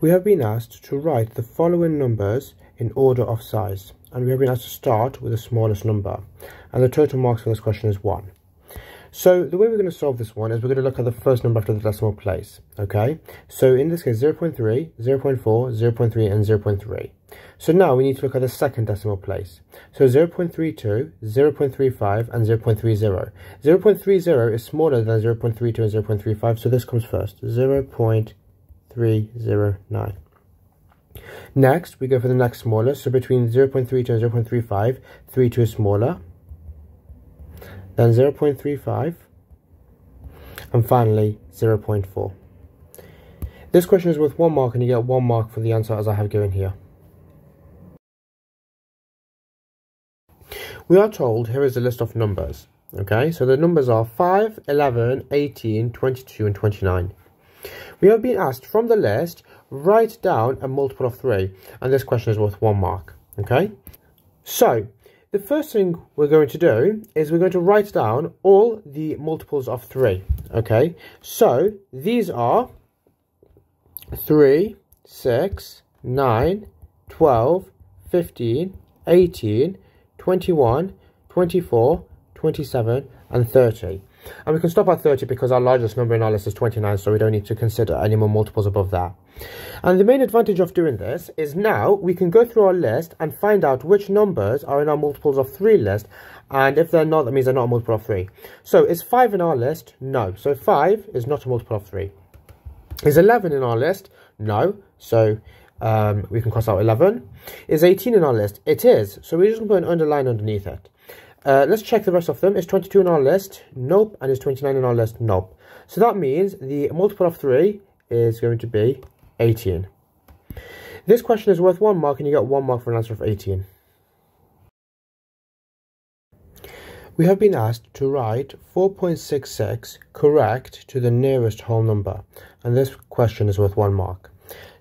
We have been asked to write the following numbers in order of size and we have been asked to start with the smallest number and the total marks for this question is 1. So the way we're going to solve this one is we're going to look at the first number after the decimal place, okay? So in this case 0 0.3, 0 0.4, 0 0.3 and 0 0.3. So now we need to look at the second decimal place. So 0 0.32, 0 0.35 and 0 0.30. 0 0.30 is smaller than 0 0.32 and 0 0.35 so this comes first, 0 0.309. Next, we go for the next smaller, So between 0 0.32 and 0 0.35, 32 is smaller. Then 0 0.35. And finally, 0 0.4. This question is worth one mark and you get one mark for the answer as I have given here. We are told here is a list of numbers. Okay, so the numbers are 5, 11, 18, 22 and 29. We have been asked from the list, write down a multiple of 3. And this question is worth 1 mark. Okay? So, the first thing we're going to do is we're going to write down all the multiples of 3. Okay? So, these are 3, 6, 9, 12, 15, 18, 21, 24, 27, and 30. And we can stop at 30 because our largest number in our list is 29, so we don't need to consider any more multiples above that. And the main advantage of doing this is now we can go through our list and find out which numbers are in our multiples of 3 list. And if they're not, that means they're not a multiple of 3. So is 5 in our list? No. So 5 is not a multiple of 3. Is 11 in our list? No. So um, we can cross out 11. Is 18 in our list? It is. So we're just going to put an underline underneath it. Uh, let's check the rest of them. Is 22 in our list? Nope. And is 29 in our list? Nope. So that means the multiple of 3 is going to be 18. This question is worth one mark and you get one mark for an answer of 18. We have been asked to write 4.66 correct to the nearest whole number. And this question is worth one mark.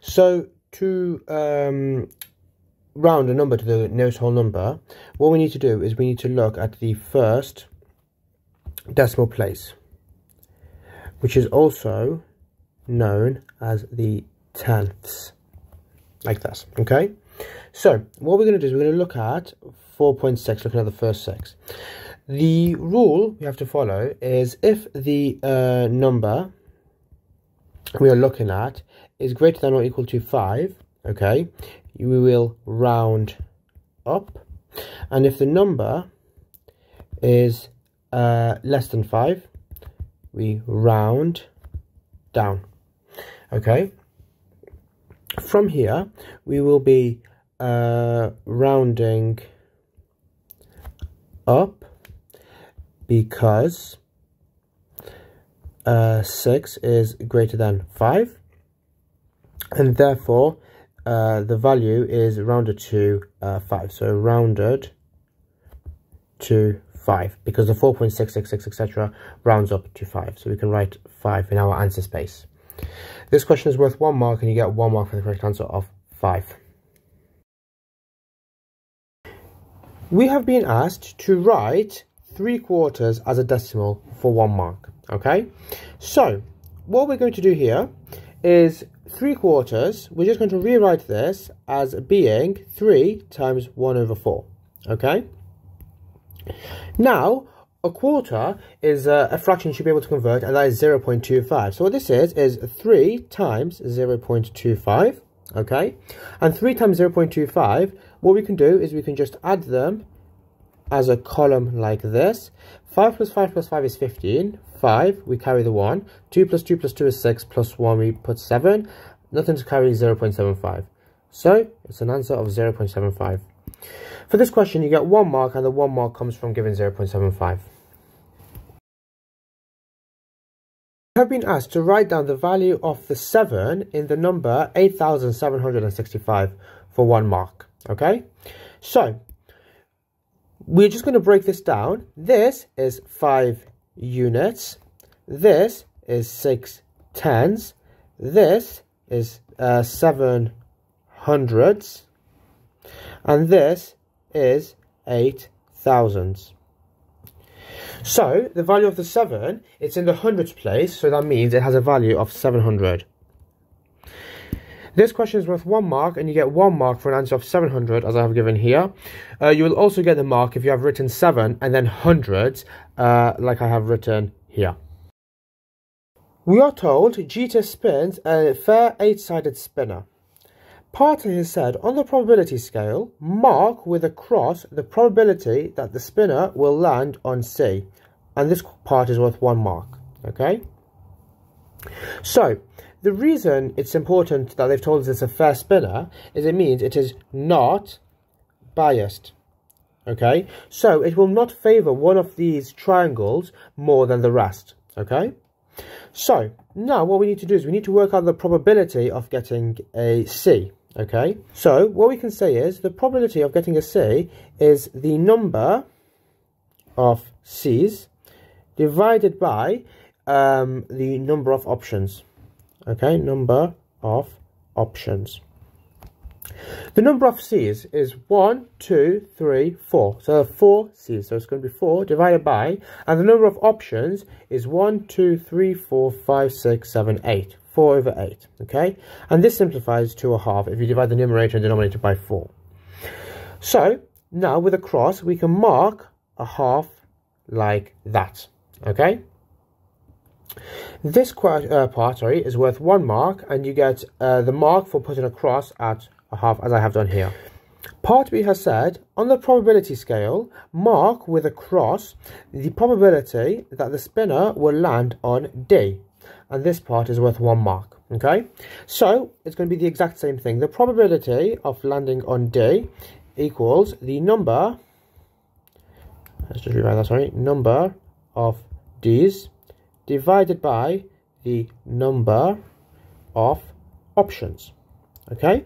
So to um, round a number to the nearest whole number, what we need to do is we need to look at the first decimal place, which is also known as the tenths, like this, okay? So, what we're going to do is we're going to look at 4.6, looking at the first six. The rule we have to follow is if the uh, number we are looking at is greater than or equal to 5, okay, we will round up. And if the number is uh, less than 5, we round down. Okay. From here, we will be uh, rounding up because uh, 6 is greater than 5 and therefore uh, the value is rounded to uh, 5. So rounded to 5 because the 4.666 etc rounds up to 5. So we can write 5 in our answer space. This question is worth 1 mark and you get 1 mark for the correct answer of 5. We have been asked to write 3 quarters as a decimal for 1 mark. Okay, so what we're going to do here is 3 quarters, we're just going to rewrite this as being 3 times 1 over 4, okay? Now, a quarter is a, a, fraction you should be able to convert, and that is 0 0.25. So what this is, is 3 times 0 0.25, okay? And 3 times 0 0.25, what we can do is we can just add them as a column like this. 5 plus 5 plus 5 is 15. 5, we carry the 1. 2 plus 2 plus 2 is 6, plus 1, we put 7. Nothing to carry 0 0.75. So, it's an answer of 0 0.75. For this question, you get 1 mark, and the 1 mark comes from giving 0 0.75. You have been asked to write down the value of the 7 in the number 8765 for 1 mark. Okay? So, we're just going to break this down. This is 5 units. This is 6 tens. This is uh, 7 hundreds. And this is 8 thousands. So, the value of the 7, it's in the hundreds place, so that means it has a value of 700. This question is worth one mark and you get one mark for an answer of 700 as I have given here. Uh, you will also get the mark if you have written 7 and then hundreds uh, like I have written here. We are told Jeter spins a fair eight-sided spinner. Party has said on the probability scale, mark with a cross the probability that the spinner will land on C. And this part is worth one mark. Okay? So, the reason it's important that they've told us it's a fair spinner is it means it is not biased. Okay? So, it will not favour one of these triangles more than the rest. Okay? So, now what we need to do is we need to work out the probability of getting a C. Okay, so what we can say is the probability of getting a C is the number of C's divided by um, the number of options. Okay, number of options. The number of C's is 1, 2, 3, 4. So 4 C's. So it's going to be 4 divided by, and the number of options is 1, 2, 3, 4, 5, 6, 7, 8. 4 over 8, okay? And this simplifies to a half if you divide the numerator and denominator by 4. So, now with a cross, we can mark a half like that, okay? This uh, part, sorry, is worth one mark, and you get uh, the mark for putting a cross at a half, as I have done here. Part B has said, on the probability scale, mark with a cross the probability that the spinner will land on D. And this part is worth one mark okay? So it's going to be the exact same thing. The probability of landing on D equals the number let's just rewrite that sorry number of D's divided by the number of options okay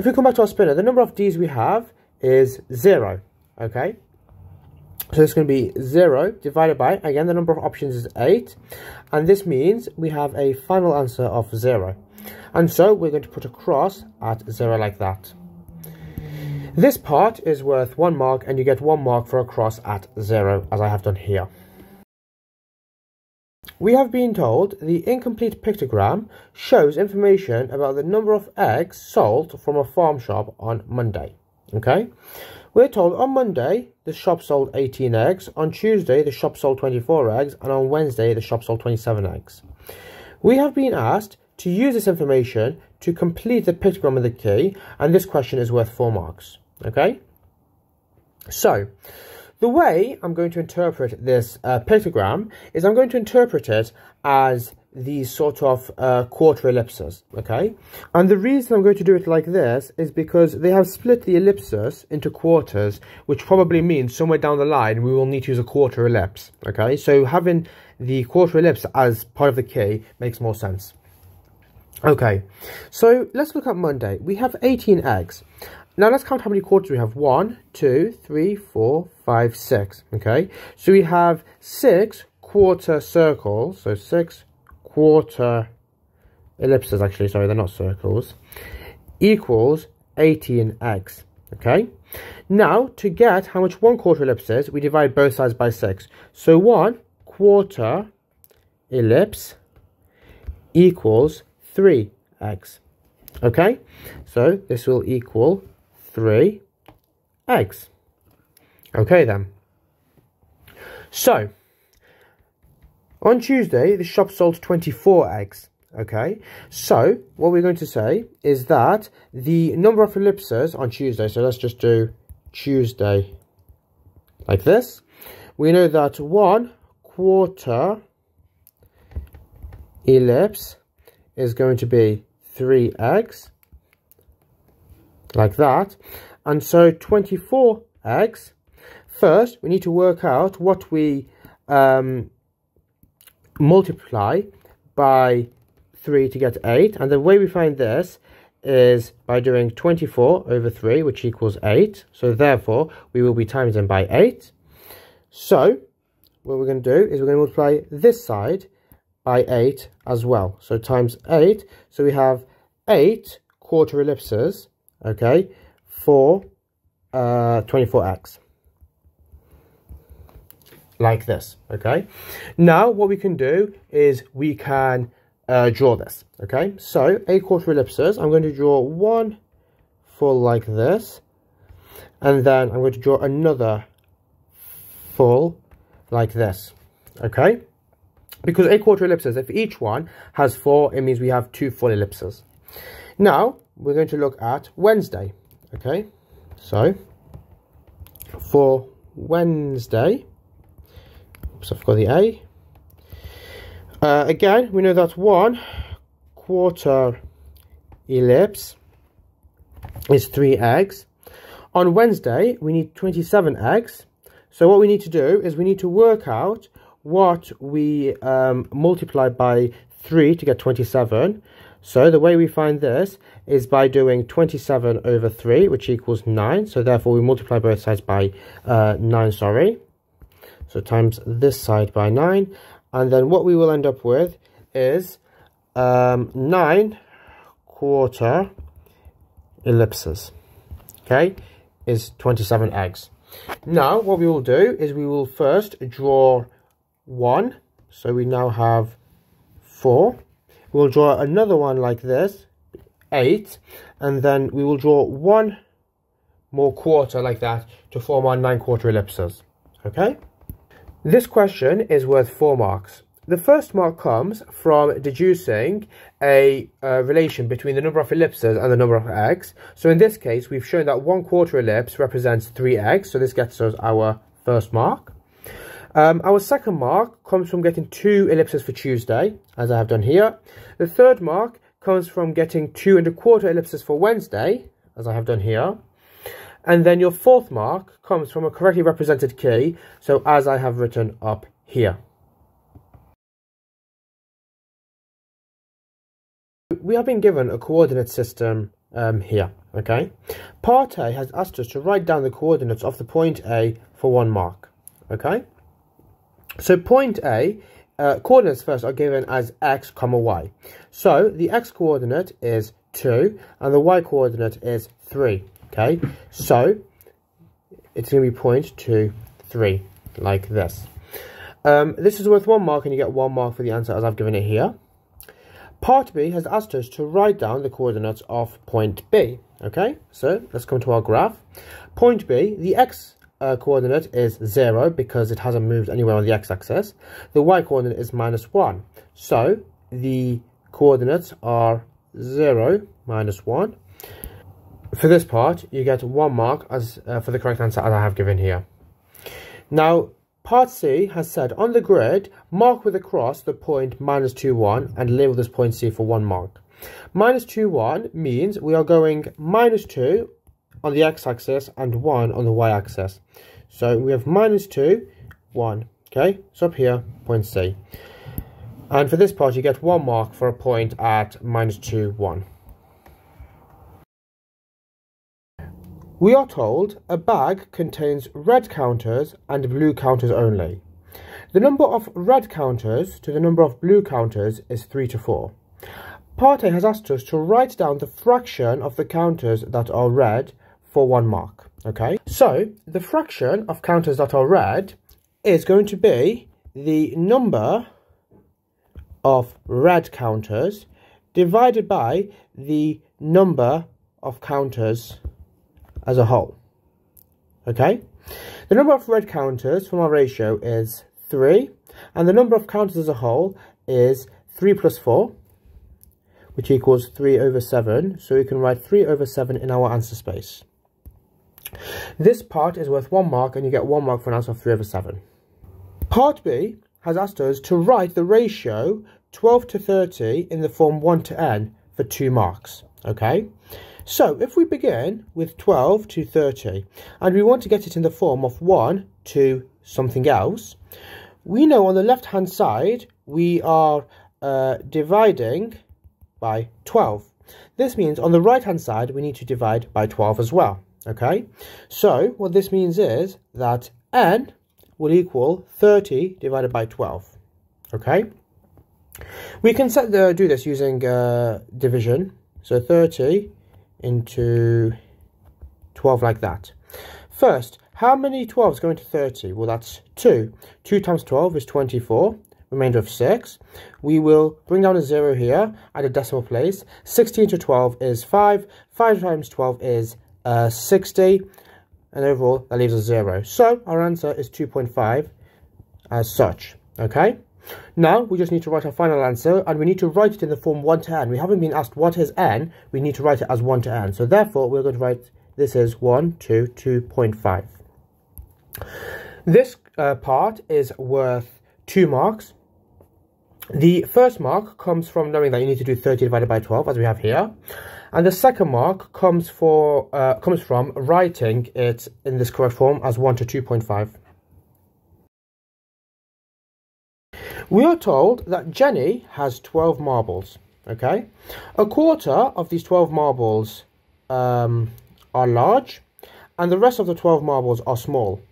if we come back to our spinner the number of D's we have is zero okay so it's going to be 0 divided by, again, the number of options is 8. And this means we have a final answer of 0. And so we're going to put a cross at 0 like that. This part is worth 1 mark and you get 1 mark for a cross at 0, as I have done here. We have been told the incomplete pictogram shows information about the number of eggs sold from a farm shop on Monday. Okay, we're told on Monday the shop sold 18 eggs, on Tuesday the shop sold 24 eggs, and on Wednesday the shop sold 27 eggs. We have been asked to use this information to complete the pictogram of the key, and this question is worth 4 marks. Okay? So, the way I'm going to interpret this uh, pictogram is I'm going to interpret it as these sort of uh, quarter ellipses, okay? And the reason I'm going to do it like this is because they have split the ellipses into quarters, which probably means somewhere down the line we will need to use a quarter ellipse, okay? So having the quarter ellipse as part of the key makes more sense. Okay, so let's look at Monday. We have 18 eggs. Now let's count how many quarters we have. One, two, three, four, five, six. Okay, so we have six quarter circles. So six quarter ellipses actually, sorry, they're not circles, equals 18 eggs, okay? Now, to get how much one quarter ellipse is, we divide both sides by 6. So 1 quarter ellipse equals 3 eggs, okay? So this will equal 3 eggs. Okay then. So, on Tuesday, the shop sold 24 eggs. Okay, so what we're going to say is that the number of ellipses on Tuesday, so let's just do Tuesday like this. We know that one quarter ellipse is going to be three eggs like that. And so 24 eggs. First, we need to work out what we um, multiply by 3 to get 8. And the way we find this is by doing 24 over 3, which equals 8. So therefore, we will be times them by 8. So what we're going to do is we're going to multiply this side by 8 as well. So times 8. So we have 8 quarter ellipses, okay, for uh, 24x like this, okay? Now, what we can do is we can uh, draw this. Okay, so a quarter ellipses. I'm going to draw one full like this, and then I'm going to draw another full like this. Okay, because a quarter ellipses, if each one has four, it means we have two full ellipses. Now we're going to look at Wednesday. Okay, so for Wednesday, oops, I've got the A. Uh, again, we know that one quarter ellipse is three eggs. On Wednesday, we need 27 eggs. So what we need to do is we need to work out what we um, multiply by 3 to get 27. So the way we find this is by doing 27 over 3, which equals 9. So therefore we multiply both sides by uh, 9, sorry. So times this side by 9. And then what we will end up with is um, 9 quarter ellipses. Okay, is 27 eggs. Now what we will do is we will first draw 1. So we now have 4 We'll draw another one like this, 8, and then we will draw one more quarter like that to form our 9 quarter ellipses. Okay? This question is worth 4 marks. The first mark comes from deducing a uh, relation between the number of ellipses and the number of eggs. So in this case, we've shown that 1 quarter ellipse represents 3 eggs, so this gets us our first mark. Um, our second mark comes from getting two ellipses for Tuesday, as I have done here. The third mark comes from getting two and a quarter ellipses for Wednesday, as I have done here. And then your fourth mark comes from a correctly represented key, so as I have written up here. We have been given a coordinate system um, here, okay? Part A has asked us to write down the coordinates of the point A for one mark, okay? So point A, uh, coordinates first are given as x comma y. So the x coordinate is 2 and the y coordinate is 3. Okay, so it's going to be point 2, 3, like this. Um, this is worth one mark and you get one mark for the answer as I've given it here. Part B has asked us to write down the coordinates of point B. Okay, so let's come to our graph. Point B, the x uh, coordinate is 0 because it hasn't moved anywhere on the x-axis. The y-coordinate is minus 1. So the coordinates are 0, minus 1. For this part, you get one mark as uh, for the correct answer as I have given here. Now, part C has said on the grid, mark with a cross the point minus 2, 1 and label this point C for one mark. Minus 2, 1 means we are going minus 2 on the x-axis and 1 on the y-axis. So we have minus 2, 1. Okay, so up here, point C. And for this part, you get one mark for a point at minus 2, 1. We are told a bag contains red counters and blue counters only. The number of red counters to the number of blue counters is 3 to 4. Part A has asked us to write down the fraction of the counters that are red for one mark, okay? So the fraction of counters that are red is going to be the number of red counters divided by the number of counters as a whole, okay? The number of red counters from our ratio is 3, and the number of counters as a whole is 3 plus 4, which equals 3 over 7. So we can write 3 over 7 in our answer space. This part is worth one mark and you get one mark for an answer of 3 over 7. Part B has asked us to write the ratio 12 to 30 in the form 1 to n for 2 marks. Okay, so if we begin with 12 to 30 and we want to get it in the form of 1 to something else, we know on the left hand side we are uh, dividing by 12. This means on the right hand side we need to divide by 12 as well okay? So what this means is that n will equal 30 divided by 12, okay? We can set the, do this using uh, division, so 30 into 12 like that. First, how many 12s go into 30? Well, that's 2. 2 times 12 is 24, remainder of 6. We will bring down a 0 here at a decimal place. 16 to 12 is 5. 5 times 12 is uh, 60. And overall, that leaves us 0. So, our answer is 2.5 as such. Okay? Now, we just need to write our final answer, and we need to write it in the form 1 to n. We haven't been asked what is n, we need to write it as 1 to n. So therefore, we're going to write this as 1 to 2.5. This uh, part is worth 2 marks. The first mark comes from knowing that you need to do 30 divided by 12, as we have here. And the second mark comes for uh, comes from writing it in this correct form as 1 to 2.5. We are told that Jenny has 12 marbles, okay? A quarter of these 12 marbles um, are large, and the rest of the 12 marbles are small.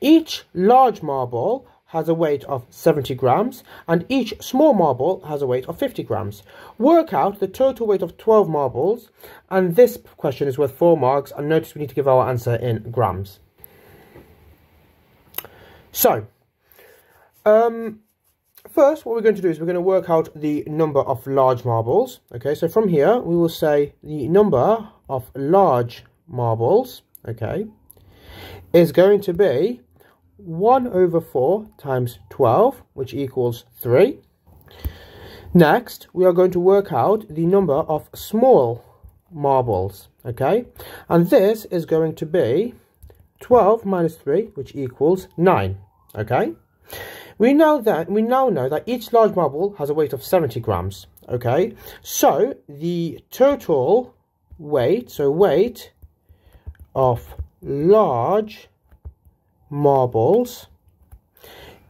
Each large marble has a weight of 70 grams, and each small marble has a weight of 50 grams. Work out the total weight of 12 marbles, and this question is worth 4 marks, and notice we need to give our answer in grams. So, um, First, what we're going to do is we're going to work out the number of large marbles. Okay, so from here, we will say the number of large marbles, okay, is going to be 1 over 4 times 12, which equals 3. Next, we are going to work out the number of small marbles, okay? And this is going to be 12 minus 3, which equals 9, okay? We know that we now know that each large marble has a weight of 70 grams. Okay, so the total weight, so weight of large marbles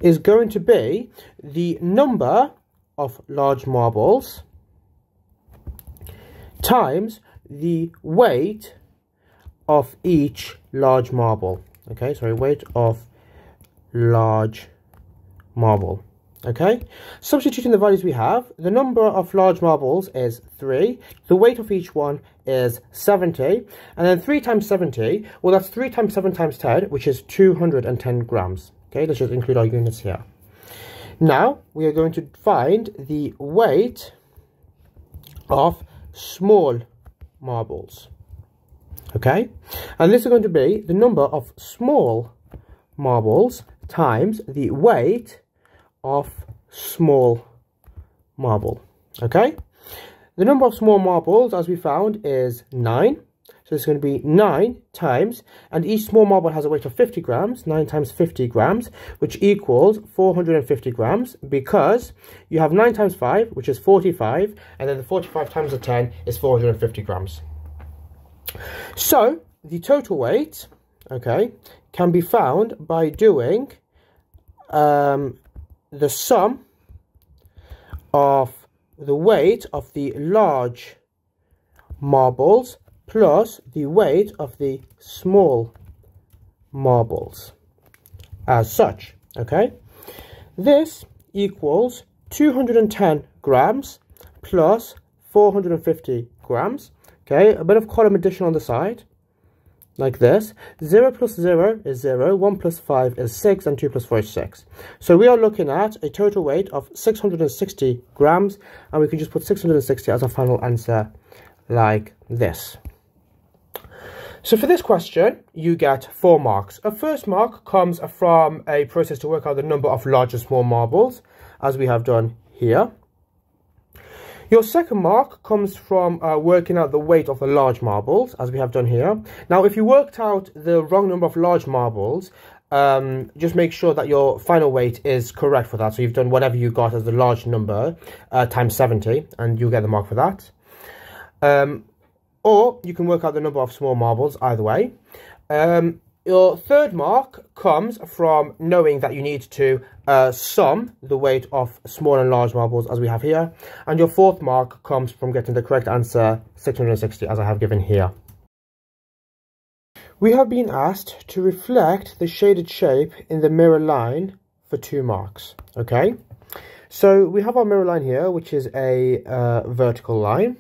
is going to be the number of large marbles times the weight of each large marble. Okay, sorry, weight of large marble. Okay, substituting the values we have, the number of large marbles is 3, the weight of each one is 70, and then 3 times 70, well that's 3 times 7 times 10, which is 210 grams. Okay, let's just include our units here. Now, we are going to find the weight of small marbles. Okay, and this is going to be the number of small marbles times the weight of small marble. Okay? The number of small marbles, as we found, is 9. So it's going to be 9 times, and each small marble has a weight of 50 grams, 9 times 50 grams, which equals 450 grams, because you have 9 times 5, which is 45, and then the 45 times the 10 is 450 grams. So, the total weight, okay, can be found by doing um, the sum of the weight of the large marbles plus the weight of the small marbles. As such okay? This equals 210 grams plus 450 grams okay? A bit of column addition on the side like this. 0 plus 0 is 0, 1 plus 5 is 6, and 2 plus 4 is 6. So we are looking at a total weight of 660 grams, and we can just put 660 as our final answer like this. So for this question, you get four marks. A first mark comes from a process to work out the number of large and small marbles, as we have done here. Your second mark comes from uh, working out the weight of the large marbles, as we have done here. Now, if you worked out the wrong number of large marbles, um, just make sure that your final weight is correct for that. So you've done whatever you got as the large number uh, times 70, and you'll get the mark for that. Um, or you can work out the number of small marbles, either way. Um, your third mark comes from knowing that you need to uh, sum the weight of small and large marbles as we have here. And your fourth mark comes from getting the correct answer, 660, as I have given here. We have been asked to reflect the shaded shape in the mirror line for two marks, okay? So we have our mirror line here, which is a uh, vertical line.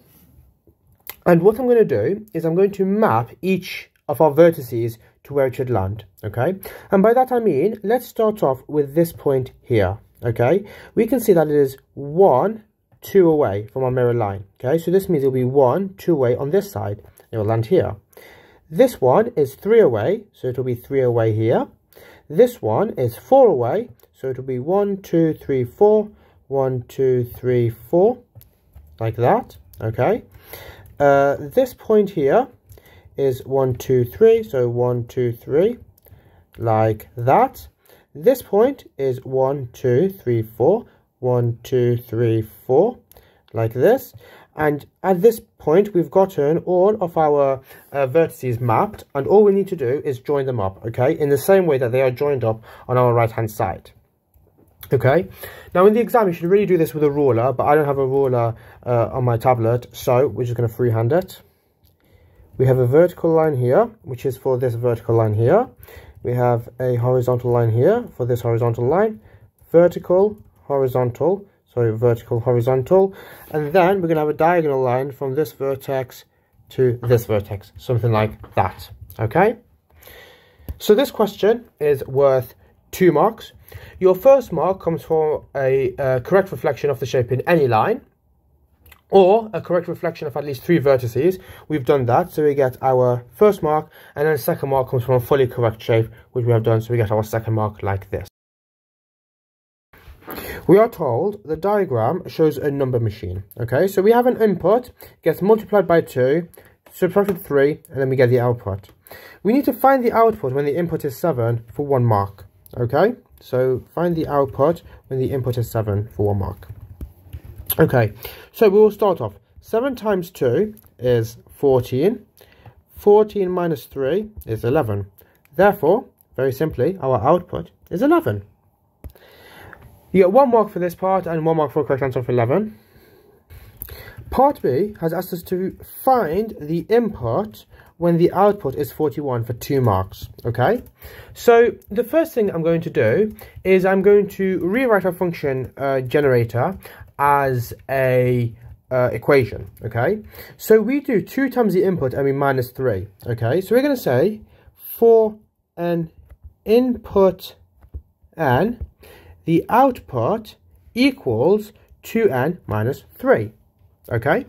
And what I'm going to do is I'm going to map each of our vertices to where it should land, okay? And by that I mean, let's start off with this point here, okay, we can see that it is 1, 2 away from our mirror line, okay? So this means it'll be 1, 2 away on this side. It will land here. This one is 3 away, so it'll be 3 away here. This one is 4 away, so it'll be 1, 2, 3, 4, 1, 2, 3, 4, like that, okay? Uh, this point here is 1, 2, 3, so 1, 2, 3, like that. This point is 1, 2, 3, 4, 1, 2, 3, 4, like this. And at this point, we've gotten all of our uh, vertices mapped, and all we need to do is join them up, okay, in the same way that they are joined up on our right-hand side. Okay, now in the exam, you should really do this with a ruler, but I don't have a ruler uh, on my tablet, so we're just going to freehand it. We have a vertical line here, which is for this vertical line here. We have a horizontal line here for this horizontal line, vertical, horizontal, sorry vertical, horizontal, and then we're going to have a diagonal line from this vertex to this vertex, something like that, okay? So this question is worth two marks. Your first mark comes from a uh, correct reflection of the shape in any line or a correct reflection of at least three vertices. We've done that, so we get our first mark, and then the second mark comes from a fully correct shape, which we have done, so we get our second mark like this. We are told the diagram shows a number machine, okay? So we have an input, gets multiplied by 2, subtracted 3, and then we get the output. We need to find the output when the input is 7 for 1 mark, okay? So find the output when the input is 7 for 1 mark. Okay, so we will start off. 7 times 2 is 14. 14 minus 3 is 11. Therefore, very simply, our output is 11. You get one mark for this part and one mark for a correct answer of 11. Part B has asked us to find the input when the output is 41 for two marks, okay? So the first thing I'm going to do is I'm going to rewrite our function uh, generator as a uh, equation, okay? So we do 2 times the input and we minus 3, okay? So we're going to say for an input n, the output equals 2n minus 3. Okay,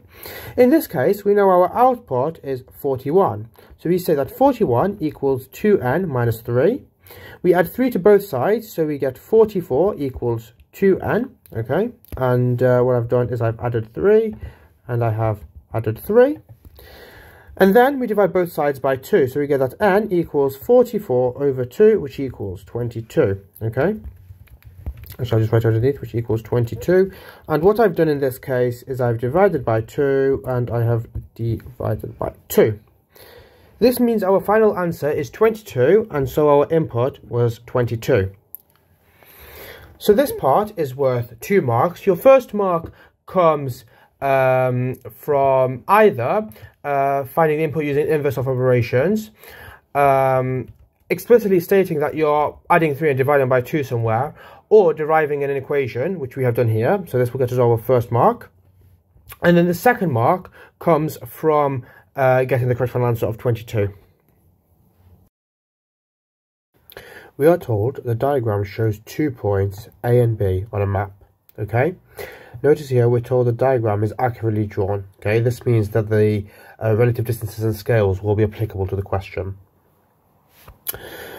in this case, we know our output is 41. So we say that 41 equals 2n minus 3. We add 3 to both sides, so we get 44 equals 2n. Okay, and uh, what I've done is I've added 3, and I have added 3. And then we divide both sides by 2, so we get that n equals 44 over 2, which equals 22. Okay, which I'll just write underneath, which equals 22. And what I've done in this case is I've divided by 2 and I have divided by 2. This means our final answer is 22 and so our input was 22. So this part is worth 2 marks. Your first mark comes um, from either uh, finding the input using inverse of operations, um, explicitly stating that you're adding 3 and dividing by 2 somewhere, or deriving an equation, which we have done here. So this will get us our first mark. And then the second mark comes from uh, getting the correct final answer of 22. We are told the diagram shows two points, A and B, on a map, okay? Notice here we're told the diagram is accurately drawn, okay? This means that the uh, relative distances and scales will be applicable to the question.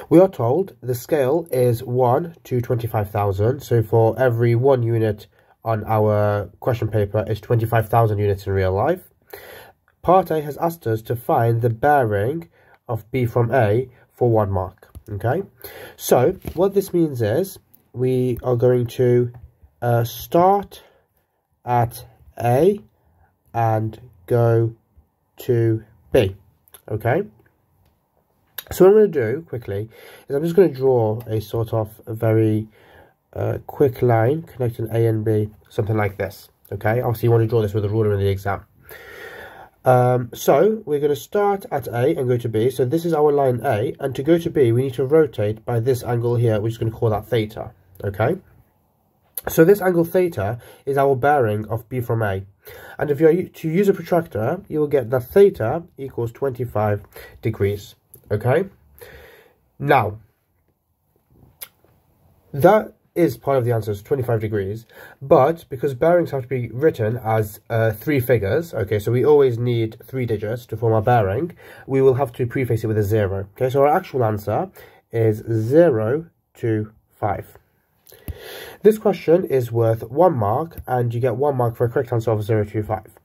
We are told the scale is 1 to 25,000. So for every one unit on our question paper is 25,000 units in real life. Part A has asked us to find the bearing of B from A for one mark. Okay, so what this means is we are going to uh, start at A and go to B. Okay. So what I'm going to do quickly is I'm just going to draw a sort of a very uh, quick line connecting A and B, something like this. Okay, obviously you want to draw this with a ruler in the exam. Um, so we're going to start at A and go to B. So this is our line A, and to go to B, we need to rotate by this angle here. We're just going to call that theta. Okay. So this angle theta is our bearing of B from A. And if you're to use a protractor, you will get that theta equals 25 degrees okay now that is part of the answer, it's 25 degrees. But because bearings have to be written as uh, three figures, okay, so we always need three digits to form our bearing, we will have to preface it with a zero. Okay, so our actual answer is 0 to 5. This question is worth one mark, and you get one mark for a correct answer of 0 to 5.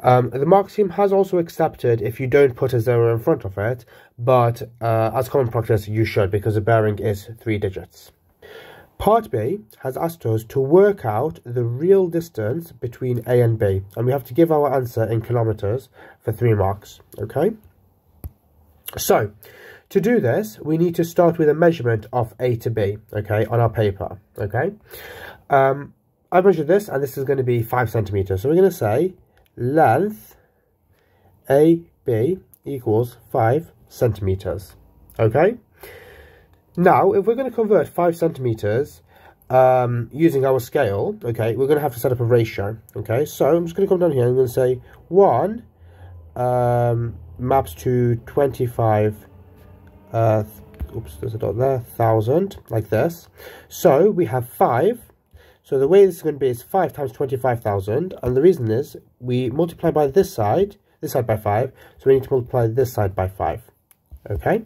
Um, the mark scheme has also accepted if you don't put a zero in front of it, but uh, as common practice, you should because the bearing is three digits. Part B has asked us to work out the real distance between A and B, and we have to give our answer in kilometres for three marks, okay? So, to do this, we need to start with a measurement of A to B, okay, on our paper, okay? Um, I measured this, and this is going to be 5 centimetres. So we're going to say length AB equals 5 centimetres, okay? Now, if we're going to convert 5 centimetres um, using our scale, okay, we're going to have to set up a ratio, okay? So I'm just going to come down here and I'm going to say 1 um, maps to 25 uh, oops, there's a dot there, thousand, like this. So we have five. So the way this is going to be is five times 25,000. And the reason is we multiply by this side, this side by five. So we need to multiply this side by five. Okay.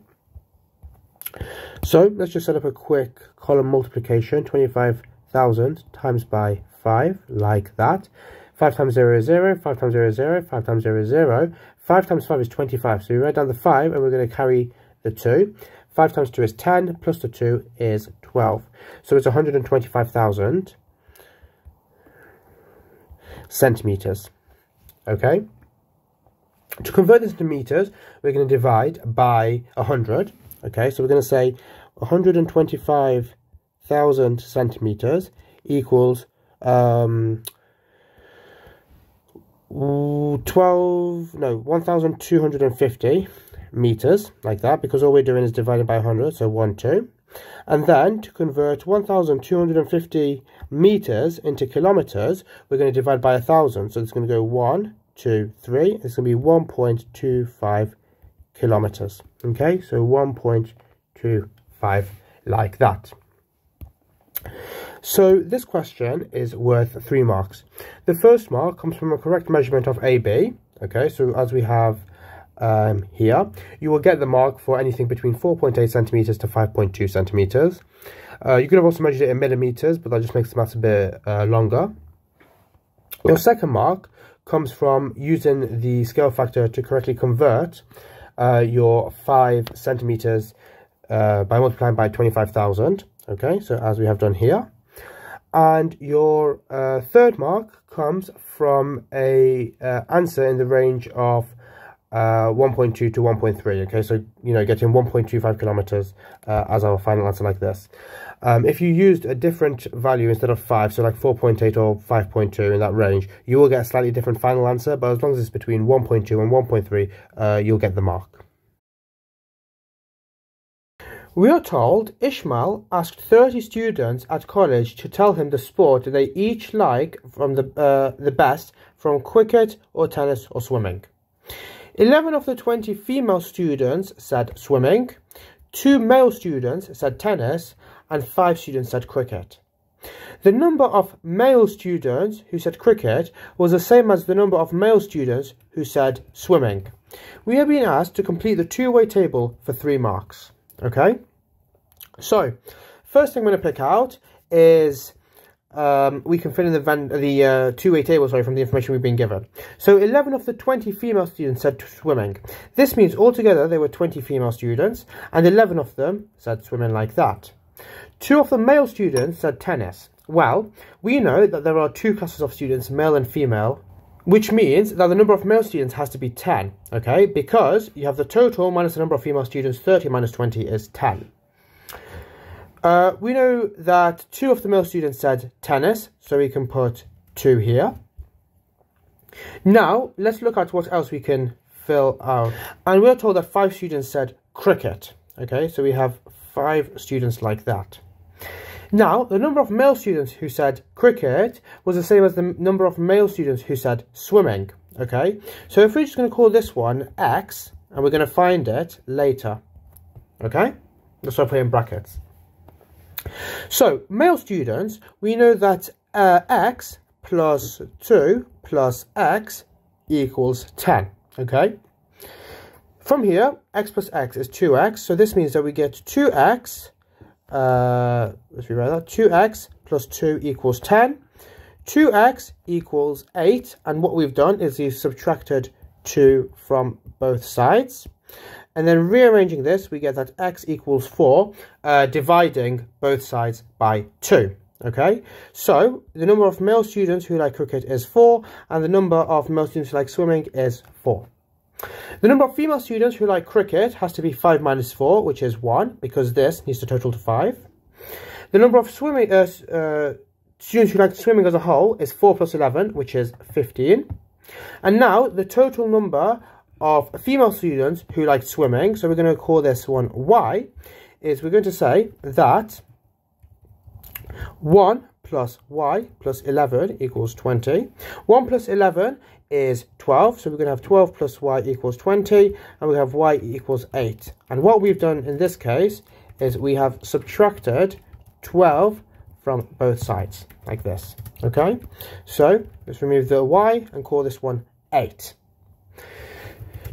So let's just set up a quick column multiplication. 25,000 times by 5, like that. 5 times 0 is 0, 5 times 0 is 0, 5 times 0 is 0. 5 times 5 is 25. So we write down the 5 and we're going to carry the 2. 5 times 2 is 10, plus the 2 is 12. So it's 125,000 centimetres. Okay? To convert this into meters, we're going to divide by 100. Okay, so we're going to say 125,000 centimeters equals um, 12, no, 1,250 meters, like that, because all we're doing is dividing by 100, so 1, 2. And then, to convert 1,250 meters into kilometers, we're going to divide by 1,000. So it's going to go 1, 2, 3. It's going to be 1.25 kilometers. Okay, so 1.25 like that. So this question is worth three marks. The first mark comes from a correct measurement of AB. Okay, so as we have um, here, you will get the mark for anything between 4.8 centimeters to 5.2 centimeters. Uh, you could have also measured it in millimeters, but that just makes the math a bit uh, longer. Your second mark comes from using the scale factor to correctly convert uh, your 5 centimeters uh, by multiplying by 25,000. Okay, so as we have done here. And your uh, third mark comes from a uh, answer in the range of uh, 1.2 to 1.3 okay? So you know getting 1.25 kilometers uh, as our final answer like this. Um, if you used a different value instead of 5 so like 4.8 or 5.2 in that range you will get a slightly different final answer but as long as it's between 1.2 and 1.3 uh, you'll get the mark. We are told Ishmael asked 30 students at college to tell him the sport they each like from the uh, the best from cricket or tennis or swimming 11 of the 20 female students said swimming, 2 male students said tennis, and 5 students said cricket. The number of male students who said cricket was the same as the number of male students who said swimming. We have been asked to complete the two-way table for three marks. Okay? So, first thing I'm going to pick out is um, we can fill in the, the uh, two-way table sorry, from the information we've been given. So 11 of the 20 female students said swimming. This means altogether there were 20 female students, and 11 of them said swimming like that. Two of the male students said tennis. Well, we know that there are two classes of students, male and female, which means that the number of male students has to be 10, okay? Because you have the total minus the number of female students, 30 minus 20 is 10. Uh, we know that two of the male students said tennis, so we can put two here. Now, let's look at what else we can fill out. And we're told that five students said cricket. Okay, so we have five students like that. Now, the number of male students who said cricket was the same as the number of male students who said swimming. Okay, so if we're just going to call this one X, and we're going to find it later. Okay, let's start putting brackets. So, male students, we know that uh, x plus 2 plus x equals 10, okay? From here, x plus x is 2x, so this means that we get 2x, uh, let's rewrite that, 2x plus 2 equals 10, 2x equals 8, and what we've done is we've subtracted 2 from both sides. And then rearranging this, we get that x equals 4, uh, dividing both sides by 2. Okay, so the number of male students who like cricket is 4, and the number of male students who like swimming is 4. The number of female students who like cricket has to be 5 minus 4, which is 1, because this needs to total to 5. The number of swimming uh, uh, students who like swimming as a whole is 4 plus 11, which is 15. And now the total number of female students who like swimming, so we're going to call this one Y, is we're going to say that 1 plus y plus 11 equals 20. 1 plus 11 is 12, so we're going to have 12 plus y equals 20, and we have y equals 8. And what we've done in this case is we have subtracted 12 from both sides, like this. Okay, so let's remove the y and call this one 8.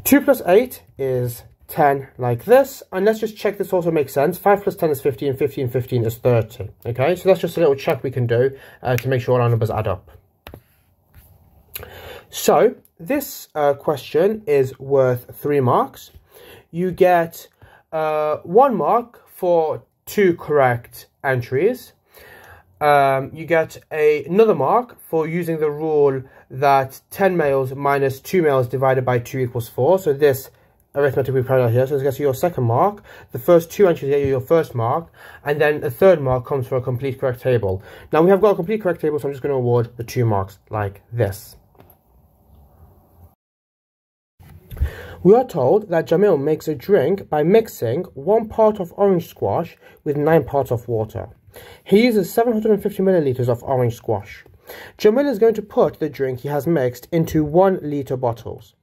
2 plus 8 is 10 like this. And let's just check this also makes sense. 5 plus 10 is 15, 15, 15 is 30. Okay, so that's just a little check we can do uh, to make sure all our numbers add up. So this uh, question is worth 3 marks. You get uh, 1 mark for two correct entries. Um, you get a, another mark for using the rule that 10 males minus 2 males divided by 2 equals 4. So this arithmetic we've carried out here. So this gets you your second mark. The first two entries get you your first mark. And then the third mark comes for a complete correct table. Now we have got a complete correct table, so I'm just going to award the two marks like this. We are told that Jamil makes a drink by mixing one part of orange squash with nine parts of water. He uses 750 milliliters of orange squash. Jamil is going to put the drink he has mixed into one liter bottles.